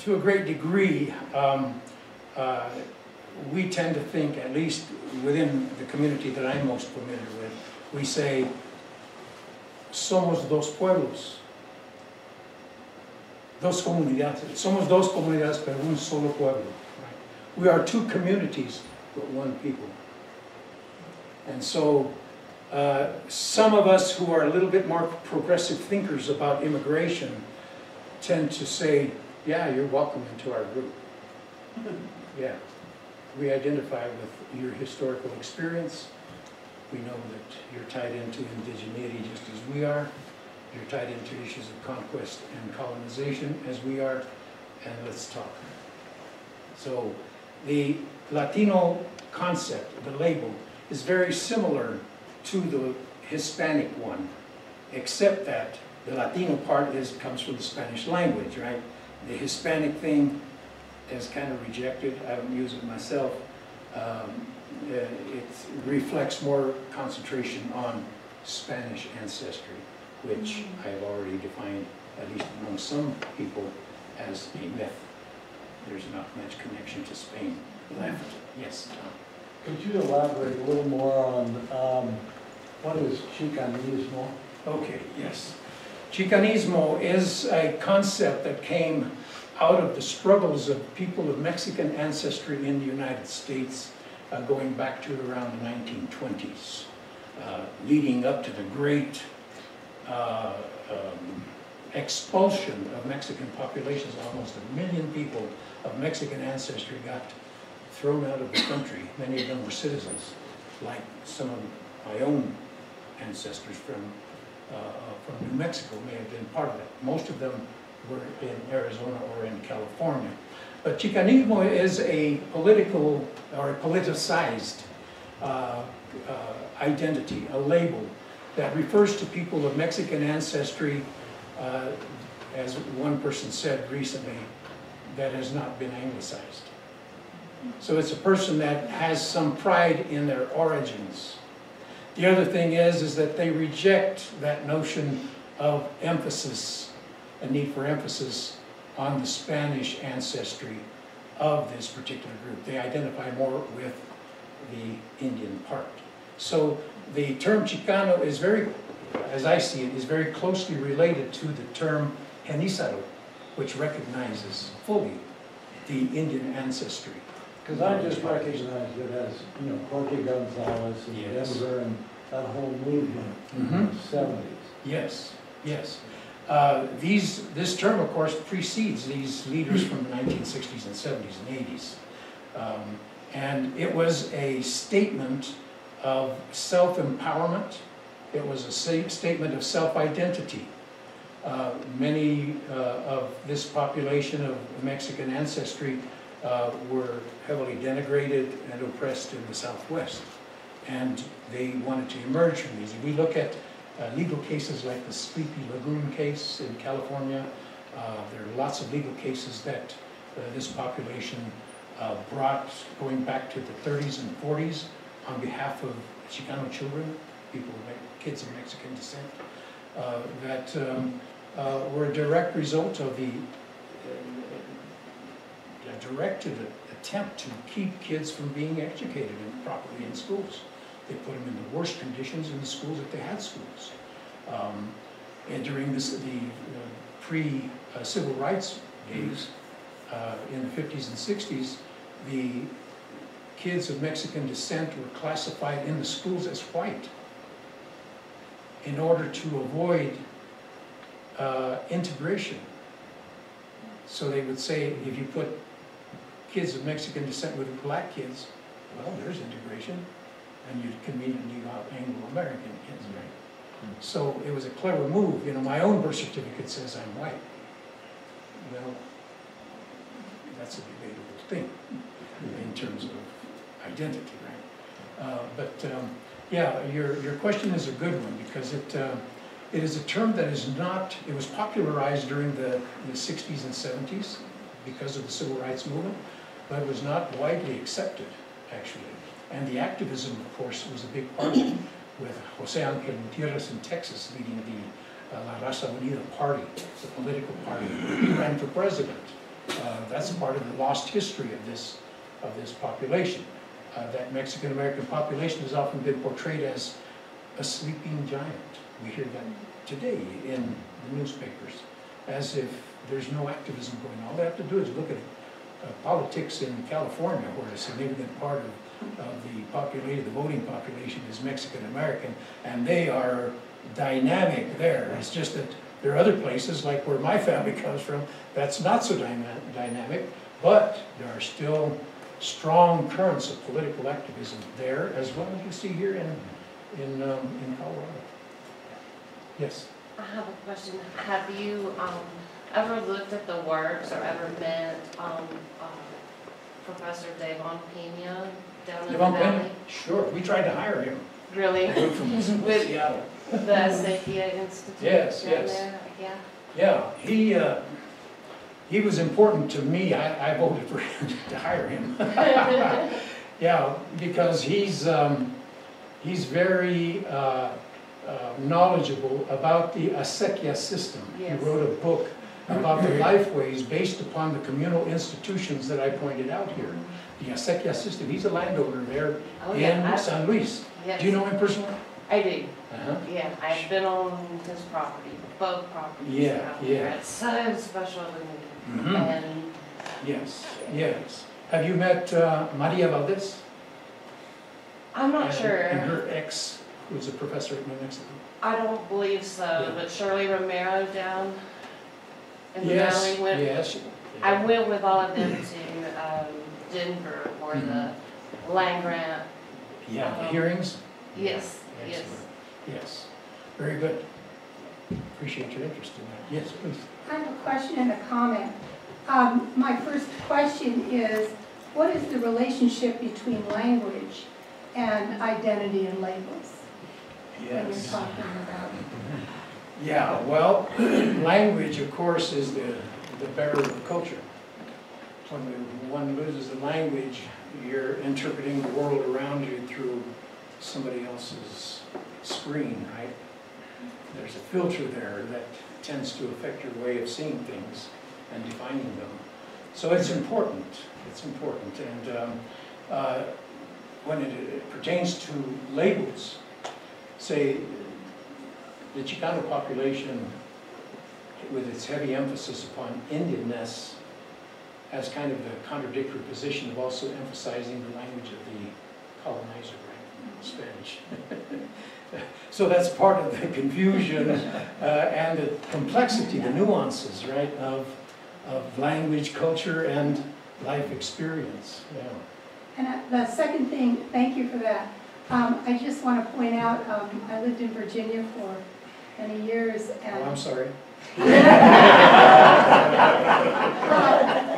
to a great degree, um, uh, we tend to think, at least within the community that I'm most familiar with, we say, somos dos pueblos, dos comunidades, somos dos comunidades, pero un solo pueblo. Right? We are two communities, but one people. And so, uh, some of us who are a little bit more progressive thinkers about immigration tend to say, yeah, you're welcome into our group. <laughs> Yeah, we identify with your historical experience. We know that you're tied into indigeneity just as we are. You're tied into issues of conquest and colonization as we are, and let's talk. So the Latino concept, the label, is very similar to the Hispanic one, except that the Latino part is, comes from the Spanish language, right? The Hispanic thing is kind of rejected, I don't use it myself. Um, uh, It reflects more concentration on Spanish ancestry, which I have already defined, at least among some people, as a myth. there's not much connection to Spain left. Yes, Tom? Could you elaborate a little more on, um, what is chicanismo? Okay, yes. Chicanismo is a concept that came out of the struggles of people of Mexican ancestry in the United States uh, going back to around the 1920s, uh, leading up to the great uh, um, expulsion of Mexican populations. Almost a million people of Mexican ancestry got thrown out of the country. Many of them were citizens, like some of my own ancestors from uh, from New Mexico may have been part of it. Most of them were in Arizona or in California. But Chicanismo is a political or a politicized uh, uh, identity, a label that refers to people of Mexican ancestry, uh, as one person said recently, that has not been anglicized. So it's a person that has some pride in their origins. The other thing is, is that they reject that notion of emphasis, a need for emphasis on the Spanish ancestry of this particular group. They identify more with the Indian part. So the term Chicano is very, as I see it, is very closely related to the term Genízaro, which recognizes fully the Indian ancestry. Because I just recognized it as, you know, Jorge Gonzalez and Yes. Denver and that whole movement in Mhm. the seventies. Yes, yes. Uh, These, this term, of course, precedes these leaders from the 1960s and 70s and 80s. Um, And it was a statement of self-empowerment. It was a statement of self-identity. Uh, Many uh, of this population of Mexican ancestry uh, were heavily denigrated and oppressed in the Southwest. And they wanted to emerge from these. If we look at uh, legal cases like the Sleepy Lagoon case in California. Uh, There are lots of legal cases that uh, this population uh, brought going back to the 30s and 40s on behalf of Chicano children, people, kids of Mexican descent, that um, were a direct result of the directed attempt to keep kids from being educated properly in schools. They put them in the worst conditions in the schools if they had schools. Um, And during this, the uh, pre-civil rights days, uh, in the 50s and 60s, the kids of Mexican descent were classified in the schools as white in order to avoid uh, integration. So they would say, if you put kids of Mexican descent with black kids, well, there's integration and you conveniently got Anglo-American kids, right? So it was a clever move, you know, my own birth certificate says I'm white. Well, that's a debatable thing in terms of identity, right? Uh, But, um, yeah, your, your question is a good one, because it, uh, it is a term that is not, it was popularized during the, the sixties and seventies because of the civil rights movement, but it was not widely accepted, actually. And the activism, of course, was a big part of it, with Jose Angel Gutierrez in Texas leading the uh, La Raza Unida party, the political party. He ran for president. Uh, That's part of the lost history of this, of this population. Uh, That Mexican-American population has often been portrayed as a sleeping giant. We hear that today in the newspapers, as if there's no activism going on. All they have to do is look at uh, politics in California, where a significant part of of the population, the voting population is Mexican American, and they are dynamic there. It's just that there are other places, like where my family <laughs> comes from, that's not so dyna- dynamic, but there are still strong currents of political activism there, as well as you see here in, in, um, in Colorado. Yes? I have a question. Have you, um, ever looked at the works or ever met, um, uh, Professor Devon Pena down in the valley? Sure, we tried to hire him. Really? We're <laughs> from With- Seattle. The Acequia Institute? Yes, down yes. there? Yeah. Yeah, he, uh, he was important to me. I, I voted for <laughs> him to hire him. <laughs> Yeah, because he's, um, he's very, uh, uh, knowledgeable about the acequia system. Yes. He wrote a book about the lifeways based upon the communal institutions that I pointed out here. The Acequia system, he's a landowner there Oh, in I- San Luis. yes. Do you know him personally? I do, Uh-huh. yeah, I've been on his property, both properties. Yeah, yeah. It's so special to me, Mhm. and Yes, yes. Have you met uh, Maria Valdez? I'm not And- sure. And her ex, who's a professor at New Mexico. I don't believe so, Yeah. but Shirley Romero down in the Yes, valley went. yes. I went with all of them to um, Denver for the land grant. Yeah, the Um, hearings? Yes, yes. Excellent. Yes, very good. Appreciate your interest in that. Yes, please. I have a question and a comment. Um, My first question is, what is the relationship between language and identity and labels? When you're Yes. talking about Yeah, well, <clears throat> language, of course, is the, the bearer of culture. When one loses the language, you're interpreting the world around you through somebody else's screen, right? There's a filter there that tends to affect your way of seeing things and defining them. So it's important, it's important. And um, uh, when it pertains to labels, say, the Chicano population, with its heavy emphasis upon Indianness, has kind of the contradictory position of also emphasizing the language of the colonizer, right, Spanish. <laughs> So that's part of the confusion uh, and the complexity, the nuances, right, of, of language, culture, and life experience, yeah. And uh, the second thing, thank you for that. Um, I just want to point out, um, I lived in Virginia for many years And Oh, I'm sorry.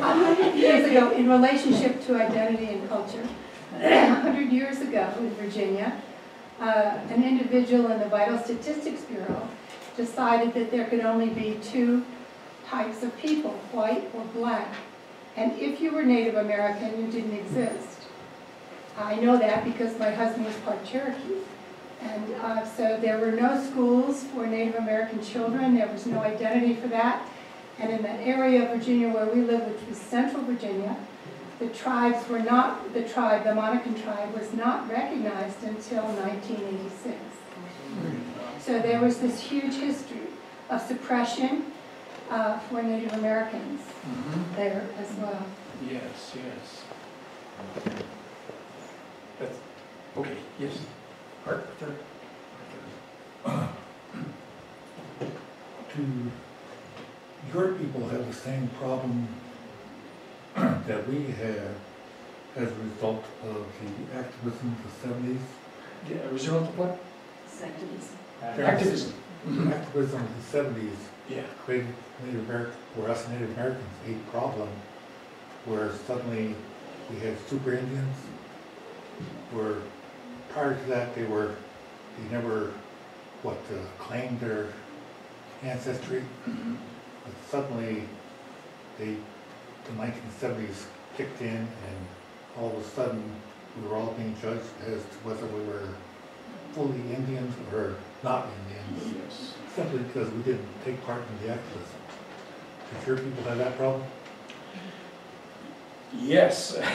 Hundred years ago, in relationship to identity and culture, hundred years ago in Virginia, uh, an individual in the Vital Statistics Bureau decided that there could only be two types of people, white or black. And if you were Native American, you didn't exist. I know that because my husband was part Cherokee. And uh, so there were no schools for Native American children, there was no identity for that. And in that area of Virginia where we live, which was central Virginia, the tribes were not, the tribe, the Monacan tribe, was not recognized until 1986. So there was this huge history of suppression uh, for Native Americans Mhm. there as well. Yes, yes. That's- Okay, yes. Arthur? Do your people have the same problem <clears throat> that we had as a result of the activism of the seventies? Yeah, a result of what? Second. Activism. Mm-hmm. Activism of the seventies Yeah. created Native American, or us Native Americans, a problem where suddenly we had super Indians, where prior to that, they were, they never, what, uh, claimed their ancestry. But suddenly, they, the nineteen seventies kicked in and all of a sudden, we were all being judged as to whether we were fully Indians or not Indians, Yes. simply because we didn't take part in the activism. Does your people have that problem? Yes. <laughs>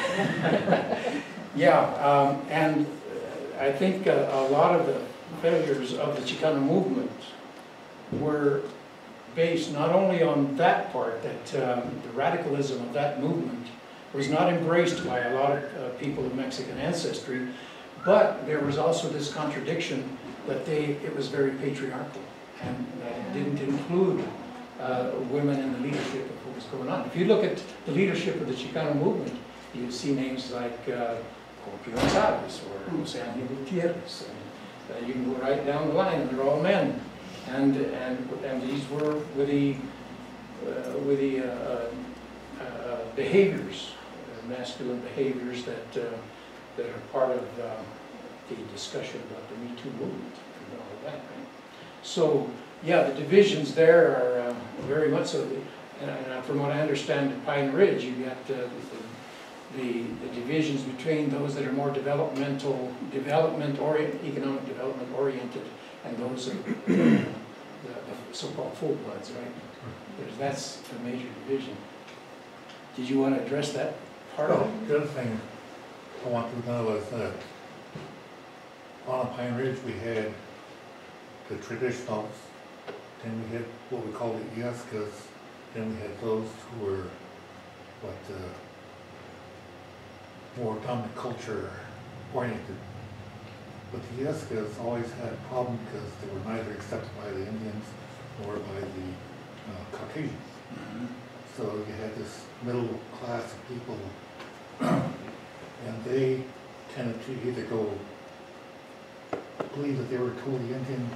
Yeah, um, and I think a, a lot of the failures of the Chicano movement were based not only on that part, that um, the radicalism of that movement was not embraced by a lot of uh, people of Mexican ancestry, but there was also this contradiction that they, it was very patriarchal, and didn't include uh, women in the leadership of what was going on. If you look at the leadership of the Chicano movement, you see names like Porfirio Gonzalez or Angel Gutierrez. Uh, you can go right down the line, they're all men. And, and, and these were with the, uh, with the uh, uh, uh, behaviors, masculine behaviors that, that are part of uh, the discussion about the Me Too movement and all of that. Right? So, yeah, the divisions there are uh, very much so. And, and from what I understand at Pine Ridge, you've got uh, the, the, the divisions between those that are more developmental, development orient, economic development oriented, and those are the the so-called full bloods, right? There's, that's the major division. Did you want to address that part Oh, the other thing I want to know is that on Pine Ridge, we had the traditionals, then we had what we call the Iyeskas, then we had those who were, what, uh, more dominant culture oriented. But the Iyeskas always had a problem because they were neither accepted by the Indians nor by the uh, Caucasians. Mhm. So you had this middle class of people, <clears throat> and they tended to either go believe that they were totally Indian,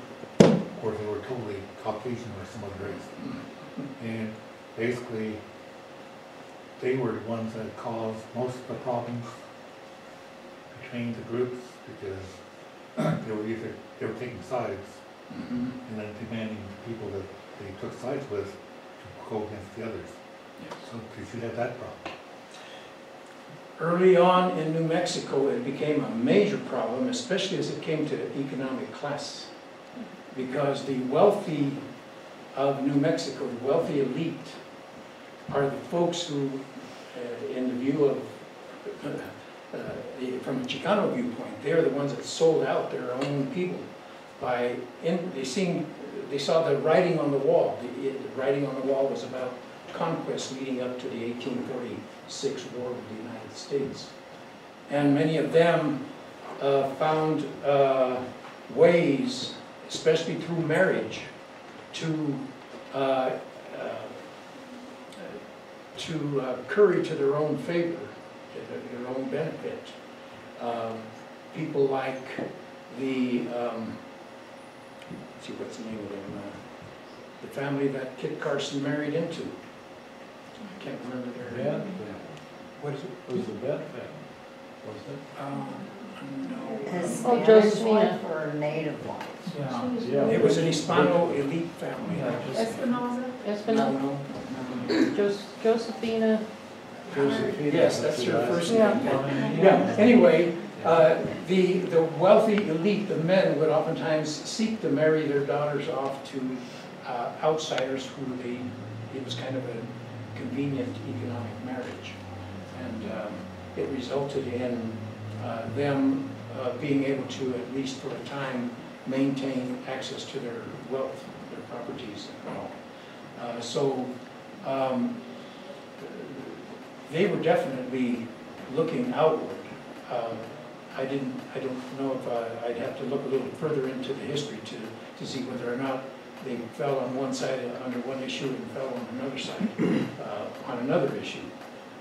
or they were totally Caucasian or some other race. And basically, they were the ones that caused most of the problems between the groups, because <clears throat> they were either, they were taking sides, Mhm. and then demanding the people that they took sides with to go against the others. Yes. So, because you had that problem. Early on in New Mexico, it became a major problem, especially as it came to economic class. Because the wealthy of New Mexico, the wealthy elite, are the folks who, uh, in the view of, uh, from a Chicano viewpoint, they're the ones that sold out their own people by, in, they seen, they saw the writing on the wall. The, the writing on the wall was about conquest leading up to the 1846 war with the United States. And many of them uh, found uh, ways, especially through marriage, to uh, to uh, curry to their own favor, to their- their own benefit. Um, People like the, um, let's see, what's the name of them? uh, The family that Kit Carson married into. I can't remember their Beth, name. What is it? it was the Beth family, wasn't it? Um, no. Oh, Hispanic Josephina. wife or native wife? Yeah. yeah. It was an Hispano elite family. Yeah, just- Espinoza? No, no. Jos- Josephina, Josephine. Yes, that's her first Yeah. name. Yeah, anyway, uh, the, the wealthy elite, the men would oftentimes seek to marry their daughters off to uh, outsiders who they, it was kind of a convenient economic marriage. And um, it resulted in uh, them uh, being able to, at least for a time, maintain access to their wealth, their properties and all. Uh, So um, they were definitely looking outward. Um, I didn't, I don't know if I, I'd have to look a little further into the history to, to see whether or not they fell on one side under one issue and fell on another side uh, on another issue.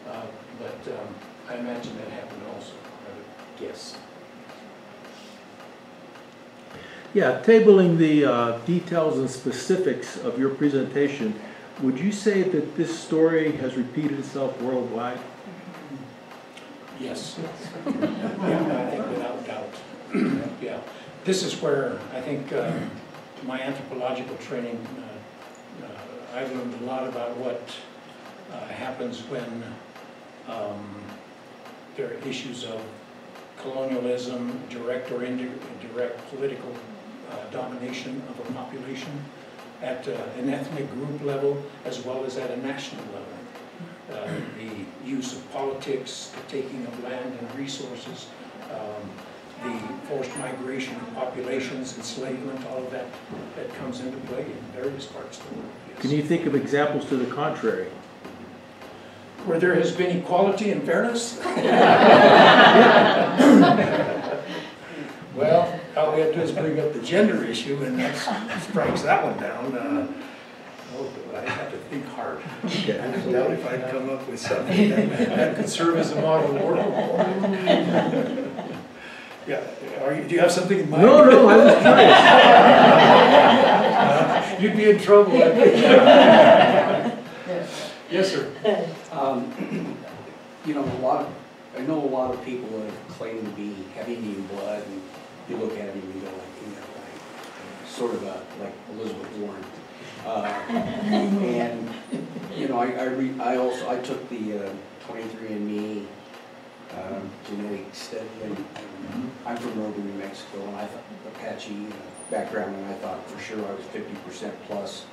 Uh, But um, I imagine that happened also, I would guess. Yeah, tabling the uh, details and specifics of your presentation, would you say that this story has repeated itself worldwide? Yes. <laughs> Yeah, I think without doubt. <clears throat> Yeah. This is where I think uh, my anthropological training, uh, uh, I've learned a lot about what uh, happens when um, there are issues of colonialism, direct or indirect political uh, domination of a population at uh, an ethnic group level as well as at a national level uh, the use of politics, the taking of land and resources, um, the forced migration of populations, enslavement, all of that, that comes into play in various parts of the world. yes. Can you think of examples to the contrary? Where there has been equality and fairness? Well, <laughs> <laughs> all we have to do is bring up the gender issue and that strikes that one down. Uh, Oh, I have to think hard. Okay. I doubt if I'd come up with something that that could serve as a model world. Yeah, are you, do you have something in mind? No, no, I was curious. You'd be in trouble. I think. Yes, sir. Um, You know, a lot of, I know a lot of people that claim to be, have Indian blood, and you look at them and you go like, you know, like, sort of a, like Elizabeth Warren. Uh, <laughs> And, you know, I, I re, I also, I took the uh, 23andMe uh, um, genetic study, and and I'm from northern New Mexico, and I thought Apache uh, background, and I thought for sure I was fifty percent plus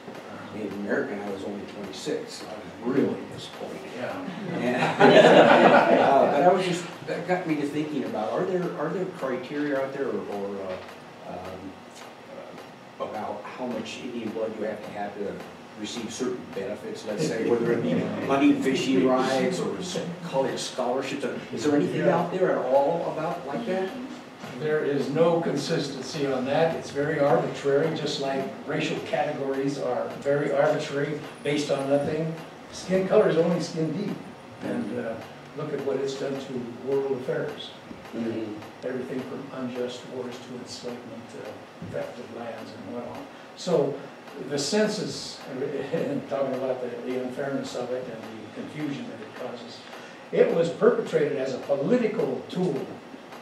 Native American, I was only twenty-six, I was really disappointed. Yeah. And, <laughs> uh, But I was just, that got me to thinking about, are there, are there criteria out there or, or, uh, um, uh, about how much Indian blood you have to have to receive certain benefits, let's say, whether it be hunting, fishing rights or college scholarships? Is there anything out there at all about like that? There is no consistency on that. It's very arbitrary, just like racial categories are very arbitrary, based on nothing. Skin color is only skin deep. And uh, look at what it's done to world affairs. Everything from unjust wars to enslavement, uh, theft of lands and what on. So the census, <laughs> and talking about the the unfairness of it and the confusion that it causes, it was perpetrated as a political tool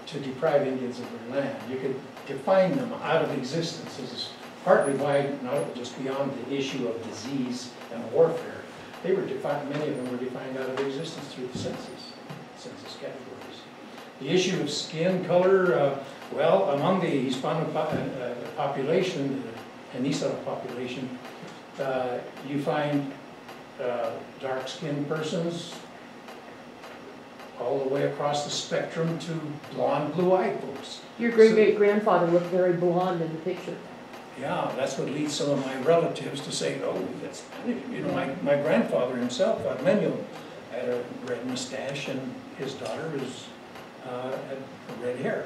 to deprive Indians of their land. You could define them out of existence. This is partly why, not just beyond the issue of disease and warfare, they were defined, many of them were defined out of existence through the census, census categories. The issue of skin color, uh, well, among the Hispano po- uh, uh, population, the Genízaro population, uh, you find uh, dark-skinned persons, all the way across the spectrum to blonde, blue-eyed folks. Your great-great-grandfather looked very blonde in the picture. Yeah, that's what leads some of my relatives to say, oh, that's, funny. you know, my, my grandfather himself, Armenio, had a red mustache and his daughter is, uh, had red hair.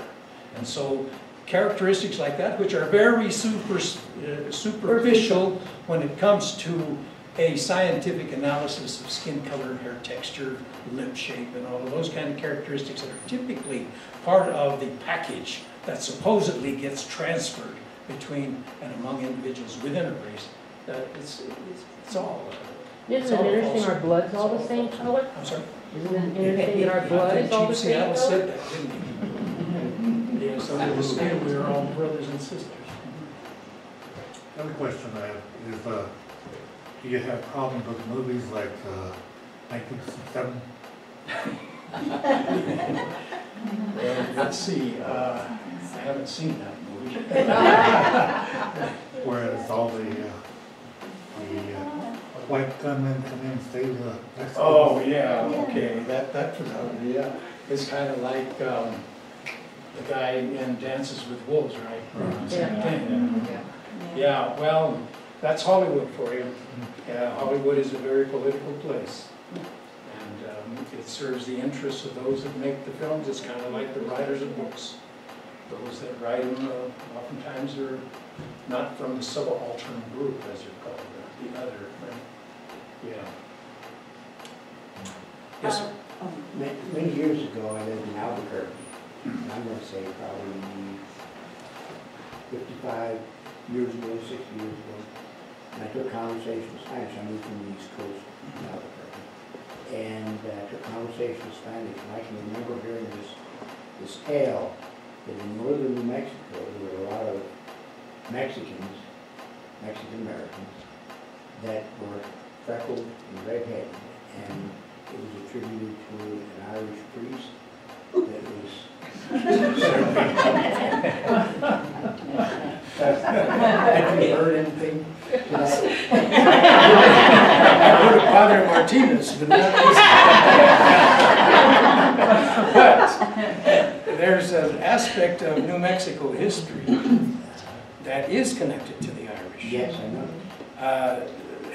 And so characteristics like that, which are very super, uh, superficial when it comes to a scientific analysis of skin color, hair texture, lip shape, and all of those kind of characteristics that are typically part of the package that supposedly gets transferred between and among individuals within a race. Uh, it's, it's, it's all. uh, it's Isn't all it interesting false. our blood's all the same false. color? I'm sorry? Isn't it interesting that our blood is all the same I think Chief Seattle color? said that, didn't he? Yes, under the skin, we are all brothers and sisters. Another question I have is, uh, do you have problems with movies like, uh, nineteen sixty-seven? Well, let's see, uh, I haven't seen that movie. <laughs> Whereas all the, uh, the, uh, white gunmen come in and save the Mexicans? Oh, yeah, okay, that, that, yeah, it's kind of like, um, the guy in Dances with Wolves, right? Right. Same Yeah. thing. Yeah, well, that's Hollywood for you. Yeah, Hollywood is a very political place. And um, it serves the interests of those that make the films. It's kind of like the writers of books. Those that write them uh, oftentimes are not from the subaltern group, as they're called, uh, the other, right? Yeah. Yes, sir. Many, many years ago, I lived in Albuquerque, I'm gonna say probably fifty-five years ago, sixty years ago. I took conversational Spanish, I moved from the East Coast to Albuquerque. And uh, took conversational Spanish, and I can remember hearing this, this tale that in northern New Mexico, there were a lot of Mexicans, Mexican Americans, that were freckled and redheaded, and it was attributed to an Irish priest that was. Have you heard anything? I- heard of Padre Martinez, but not this. But there's an aspect of New Mexico history that is connected to the Irish. Yes, I know. Uh,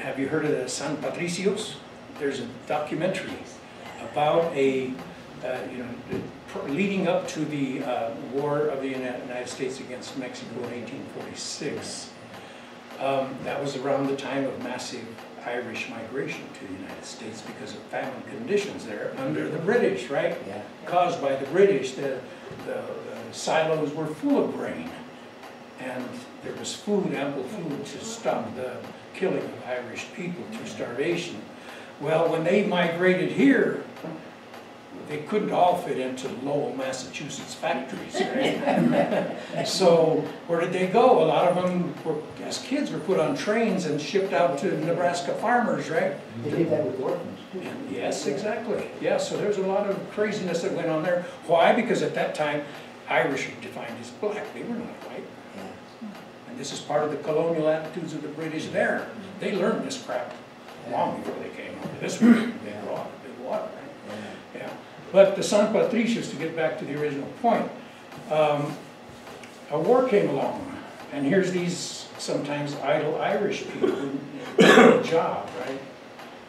Have you heard of the San Patricios? There's a documentary about a, uh, you know, leading up to the uh, war of the United States against Mexico in 1846. Um, That was around the time of massive Irish migration to the United States because of famine conditions there under the British, right? Yeah. Caused by the British, the, the the silos were full of grain. And there was food, ample food to stop the killing of Irish people through starvation. Well, when they migrated here, they couldn't all fit into Lowell, Massachusetts factories, right? <laughs> So where did they go? A lot of them were, as kids, were put on trains and shipped out to Nebraska farmers, right? They did that with orphans too. Yes, exactly. Yeah, so there's a lot of craziness that went on there. Why? Because at that time, Irish were defined as black. They were not white. And this is part of the colonial attitudes of the British there. They learned this crap long before they came over. This was big water, big water, right? Yeah. But the San Patricios, to get back to the original point, um, a war came along. And here's these sometimes idle Irish people who a job, right?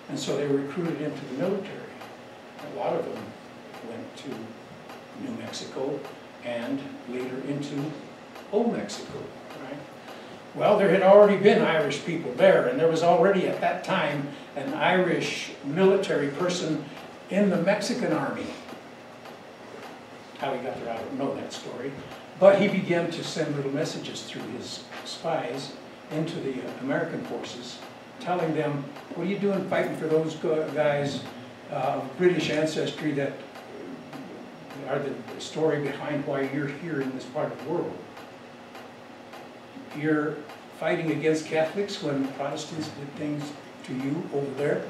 And so they were recruited into the military. A lot of them went to New Mexico and later into Old Mexico, right? Well, there had already been Irish people there, and there was already at that time an Irish military person in the Mexican army. How he got there, I don't know that story. But he began to send little messages through his spies into the uh, American forces, telling them, what are you doing fighting for those gu- guys uh, of British ancestry that are the story behind why you're here in this part of the world? You're fighting against Catholics when Protestants did things to you over there,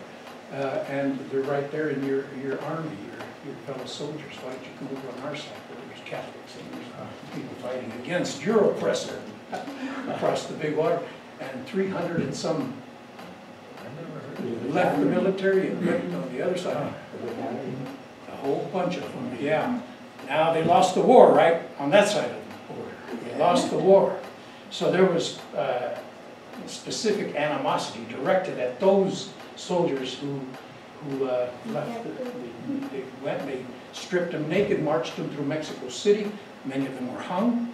uh, and they're right there in your, your army, your, your fellow soldiers. Don't you come over on our side where there's Catholics and there's people fighting against your oppressor <laughs> across the big water? And three hundred and some left the military and went on the other side. A whole bunch of them, yeah. Now, they lost the war, right, on that side of the border. They lost the war. So there was uh, specific animosity directed at those soldiers who, who uh, left. the- the- They went, they stripped them naked, marched them through Mexico City. Many of them were hung.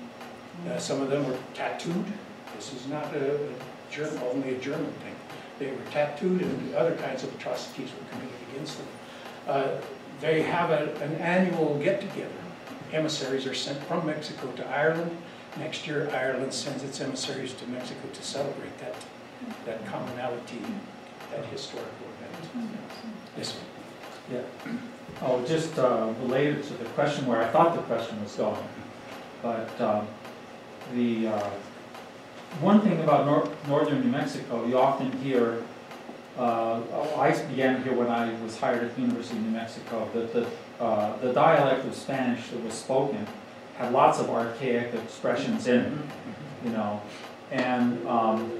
Uh, Some of them were tattooed. This is not a German, only a German thing. They were tattooed and other kinds of atrocities were committed against them. Uh, They have a- an annual get-together. Emissaries are sent from Mexico to Ireland. Next year, Ireland sends its emissaries to Mexico to celebrate that, that commonality, that historical event. Yes, sir. Yeah. Oh, just uh, related to the question where I thought the question was going. But um, the, uh, one thing about nor- northern New Mexico, you often hear, uh, oh, I began here when I was hired at the University of New Mexico, that the, uh, the dialect of Spanish that was spoken had lots of archaic expressions in it, you know. And um,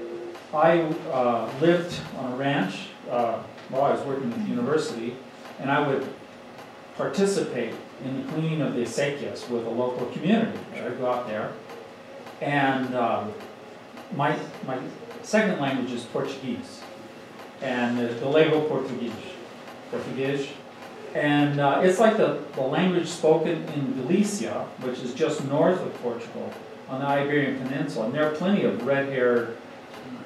I uh, lived on a ranch uh, while I was working at the university, and I would participate in the cleaning of the acequias with a local community. I'd go out there, and um, my my second language is Portuguese, and the, the Lego Portuguese, Portuguese, and uh, it's like the, the language spoken in Galicia, which is just north of Portugal, on the Iberian Peninsula. And there are plenty of red-haired,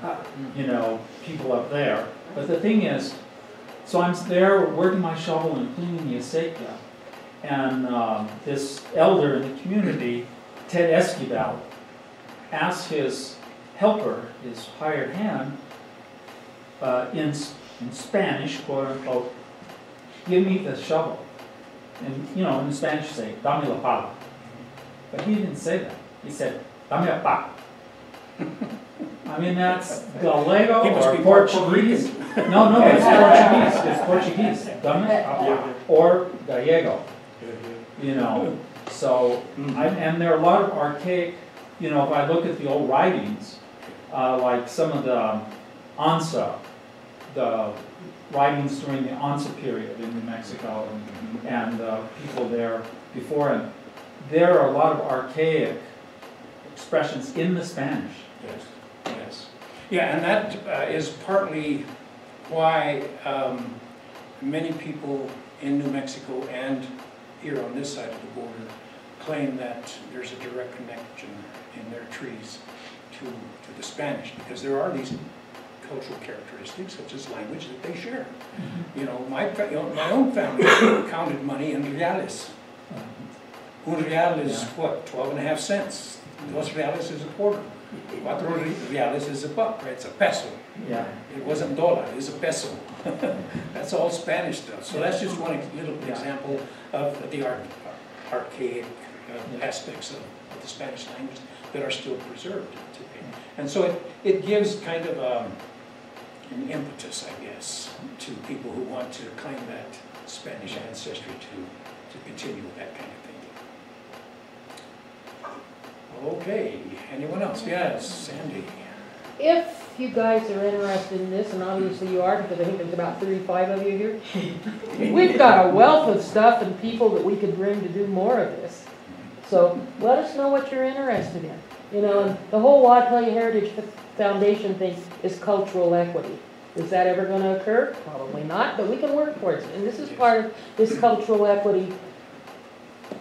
uh, you know, people up there. But the thing is, so I'm there working my shovel and cleaning the acequia, and um, this elder in the community, Ted Esquivel, asked his helper, his hired hand, uh, in, in Spanish, quote unquote, give me the shovel. And, you know, in Spanish say, dame la pala. But he didn't say that. He said, dame la pa. <laughs> I mean, that's Gallego He must or be Puerto Portuguese. No, no, it's Portuguese, it's Portuguese. Dame la pa. Or Gallego, you know. So, I- and there are a lot of archaic, you know, if I look at the old writings, uh, like some of the Anza, the writings during the Anza period in New Mexico and, and uh, people there before him, there are a lot of archaic expressions in the Spanish. Yeah, and that uh, is partly why um, many people in New Mexico and here on this side of the border claim that there's a direct connection in their trees to, to the Spanish, because there are these cultural characteristics, such as language, that they share. You know, my, you know, my own family <coughs> counted money in reales. Un real is Yeah. what, 12 and a half cents? Dos reales is a quarter. Cuatro reales is a buck, right? It's a peso. Yeah. It wasn't dollar, it's a peso. <laughs> That's all Spanish stuff. So that's just one little example of the ar- archaic uh, aspects of of the Spanish language that are still preserved today. And so it, it gives kind of um, an impetus, I guess, to people who want to claim that Spanish ancestry to, to continue with that kind of thing. Okay, anyone else? Yes, Sandy. If you guys are interested in this, and obviously you are, because I think there's about thirty-five of you here, we've got a wealth of stuff and people that we could bring to do more of this. So let us know what you're interested in. You know, and the whole Huajatolla Heritage Foundation thing is cultural equity. Is that ever gonna occur? Probably not, but we can work towards it. And this is part of this cultural equity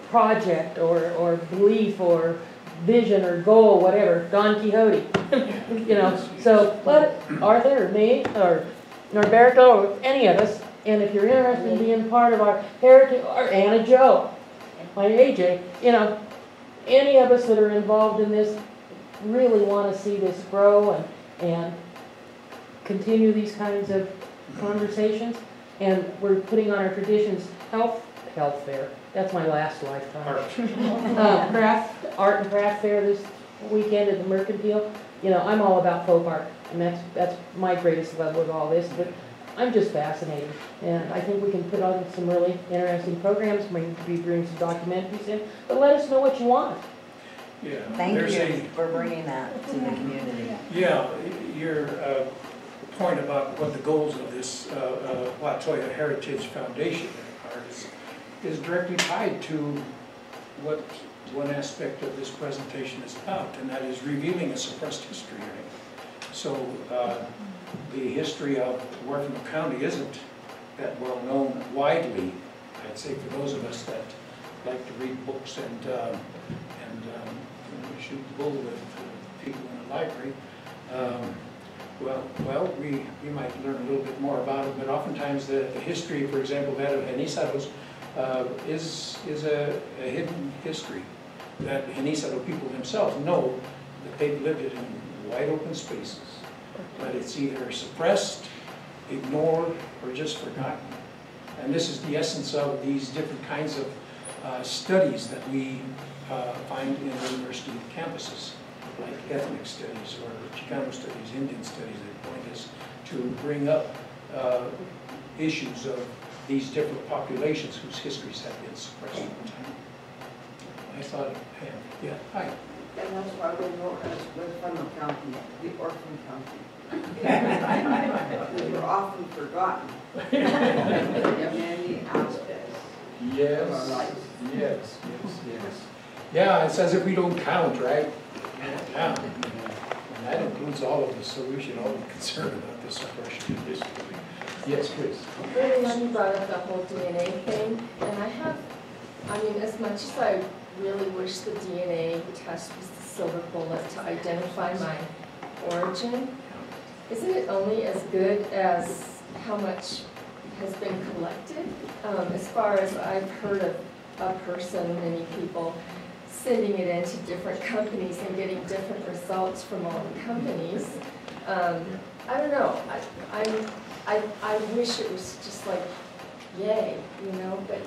project or, or belief or vision or goal, whatever, Don Quixote. <laughs> You know, so let Arthur or me or Norberto or any of us, and if you're interested in being part of our heritage, or Anna Joe, my AJ, you know, any of us that are involved in this really want to see this grow and, and continue these kinds of conversations. And we're putting on our traditions, health, health fair, that's my last lifetime. Art. <laughs> Uh, craft, art and craft fair this weekend at the Mercantile. You know, I'm all about folk art, and that's, that's my greatest love with all this, but I'm just fascinated. And I think we can put on some really interesting programs, maybe bring some documentaries in, but let us know what you want. Yeah. Thank there's a- you for bringing that to the community. Yeah, your uh, point about what the goals of this uh, uh, Huajatolla Heritage Foundation is, is directly tied to what one aspect of this presentation is about, and that is revealing a suppressed history. So uh, the history of Huerfano County isn't that well known widely, I'd say for those of us that like to read books and, um, and um, shoot the bull with uh, people in the library. Um, Well, well, we, we might learn a little bit more about it, but oftentimes the, the history, for example, that of Genízaros, uh, is, is a, a hidden history that Genízaro people themselves know that they've lived it in wide open spaces. But it's either suppressed, ignored, or just forgotten. And this is the essence of these different kinds of uh, studies that we uh, find in university campuses, like ethnic studies or Chicano studies, Indian studies, that point us to bring up uh, issues of these different populations whose histories have been suppressed over time. I thought, of Pam, yeah, hi. And that's why we wrote as Huerfano County, the orphan county. We were often forgotten in many aspects of our Yes, lives. yes, yes, yes. Yeah, it's as if we don't count, right? Yeah. And that includes all of us, so we should all be concerned about the suppression of history. Yes, please. Really, when you brought up the whole DNA thing, and I have, I mean, as much as I really wish the DNA test was the silver bullet to identify my origin, isn't it only as good as how much has been collected? Um, as far as I've heard of a person, many people, sending it into different companies and getting different results from all the companies. Um, I don't know, I, I'm, I, I wish it was just like, yay, you know, but.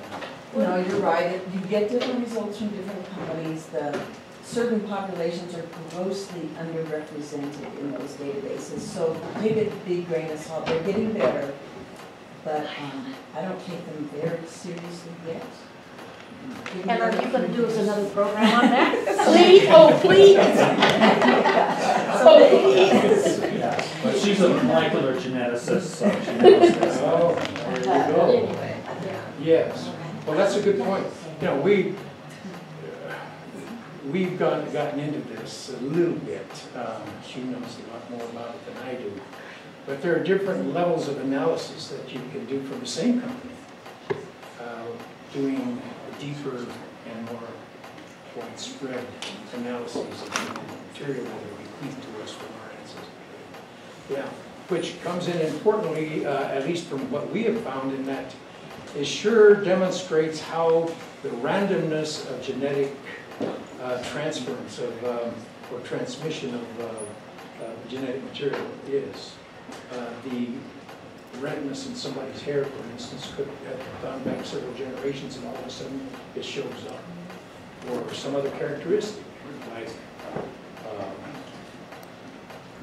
No, you're right, you get different results from different companies, the certain populations are grossly underrepresented in those databases, so take it a big grain of salt, they're getting better, but, um, I don't take them very seriously yet. And are you gonna do us another program on that? <laughs> Please, oh, please. Oh, please. But she's a molecular geneticist, so she knows this. Oh, there you go. Yes, well, that's a good point. You know, we, we've gone, gotten into this a little bit. Um, She knows a lot more about it than I do. But there are different levels of analysis that you can do from the same company. Uh, Doing deeper and more widespread analyses of the material that are bequeathed to us from our ancestors. Yeah, which comes in importantly, uh, at least from what we have found in that it sure demonstrates how the randomness of genetic uh, transference of, um, or transmission of uh, genetic material is. Uh, The redness in somebody's hair, for instance, could have gone back several generations and all of a sudden it shows up. Or some other characteristic, like, um,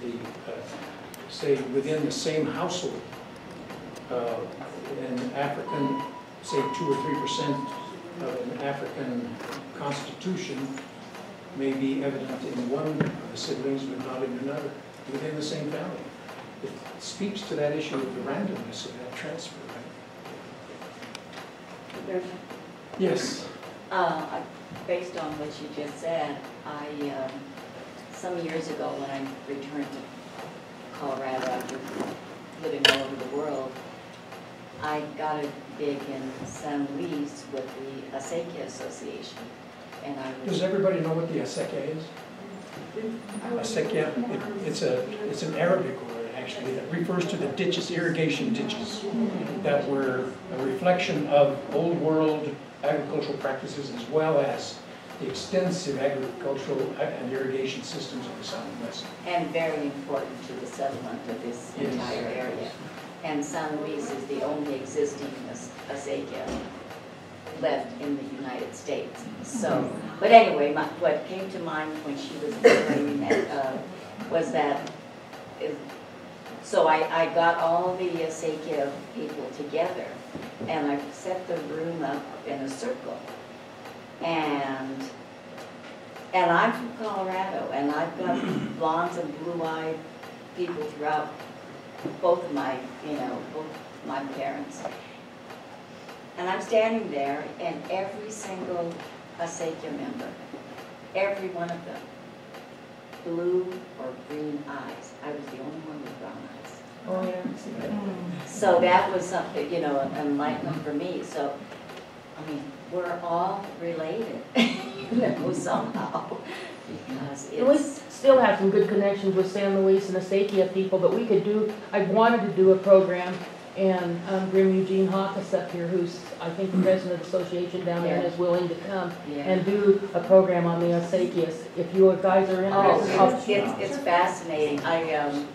the, uh, say, within the same household, uh, an African, say, two or three percent of an African constitution may be evident in one of the siblings, but not in another, within the same family. It speaks to that issue of the randomness of that transfer, right? Yes. Uh, I- Based on what you just said, I, um, some years ago, when I returned to Colorado after living all over the world, I got a gig in San Luis with the Acequia Association, and I was... Does everybody know what the acequia is? Acequia, it- it's a, it's an Arabic word, actually, that refers to the ditches, irrigation ditches, that were a reflection of old world agricultural practices as well as the extensive agricultural and irrigation systems of the Southwest. and very important to the settlement of this Yes. entire area. And San Luis is the only existing ac- acequia left in the United States. So, but anyway, my, what came to mind when she was explaining that, uh, was that, so I, I got all the acequia people together, and I set the room up in a circle. And and I'm from Colorado, and I've got <clears throat> blondes and blue-eyed people throughout both of my, you know, both my parents. And I'm standing there, and every single Acequia member, every one of them, blue or green eyes. I was the only one with brown eyes. Oh, yeah. So that was something, you know, an enlightenment for me. So, I mean, we're all related, <laughs> you know, somehow, because And we still have some good connections with San Luis and the Acequia people, but we could do, I wanted to do a program, and um, Grim Eugene Hawkes up here, who's, I think, the president of the association down there, and is willing to come yeah. and do a program on the Acequias. If you guys are Oh, interested, I'll- it's, it's, it's fascinating. I, um,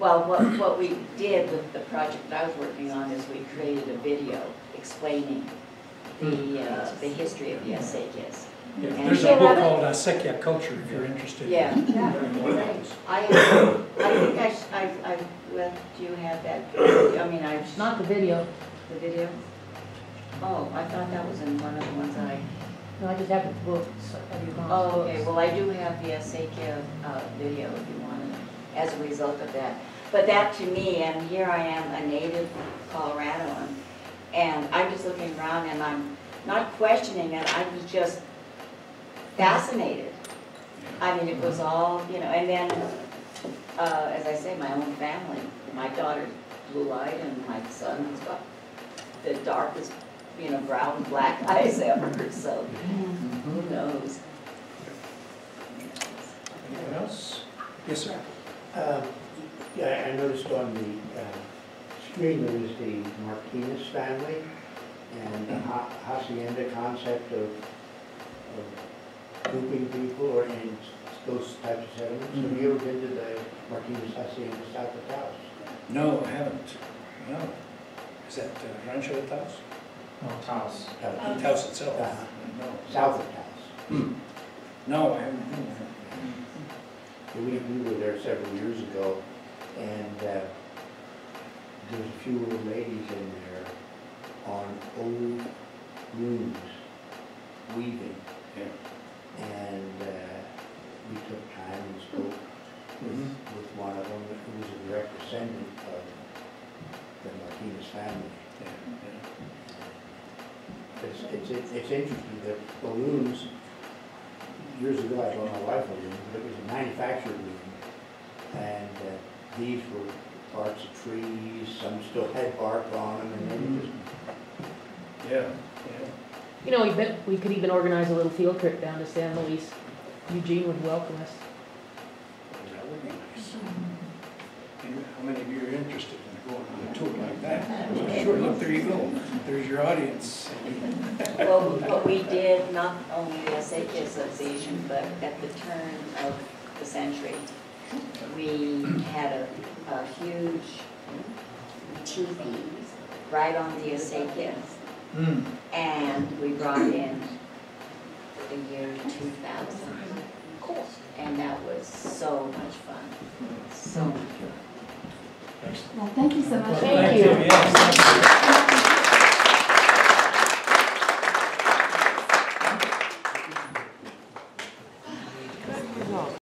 well, what, what we did with the project that I was working on is we created a video explaining the, uh, the history of the Acequias. Yeah, And- There's a book called Acequia Culture, if you're interested. Yeah. Yeah. I, uh, I think I, sh- I, I, well, do you have that? I mean, I. not the video, The video? Oh, I thought that was in one of the ones I, no, I just have the books, I have your mom's oh, okay, well, I do have the Acequia, uh, video if you want it, as a result of that. But that to me, and here I am, a native Coloradoan, and I'm just looking around and I'm not questioning it, I was just fascinated. I mean, it was all, you know, and then, uh, as I say, my own family, my daughter's blue-eyed and my son's got the darkest, you know, brown, black <laughs> eyes ever, so who knows? Anyone else? Yes, sir. Uh, Yeah, I noticed on the uh, screen there is the Martinez family and the ha- hacienda concept of of grouping people or in those types of settlements. Have you ever been to the Martinez hacienda south of Taos? No, I haven't. No. Is that uh, Rancho de Taos? No, Taos. Taos. Taos itself? Uh-huh. No. South of Taos. No, I haven't been there. We, we were there several years ago, and uh, there was a few old ladies in there on old looms weaving. Yeah. And uh, we took time and spoke with, with one of them, who was a direct descendant of the Martinez family. Yeah, It's, it's, it's interesting that the looms, years ago, I told my wife a loom, but it was a manufactured loom. And uh, these were parts of trees, some still had bark on them, and then just yeah. Yeah, yeah. You know, we bet, we could even organize a little field trip down to San Luis. Eugene would welcome us. That would be nice. And how many of you are interested in it? going on a tour like that. Sure, look, there you go. There's your audience. Well, what we did, not only the SAK Association, but at the turn of the century, we had a, a huge TV right on the SAK. Hmm. And we brought in the year two thousand. And that was so much fun, so much fun. Well, thank you so much. Thank, thank you. you.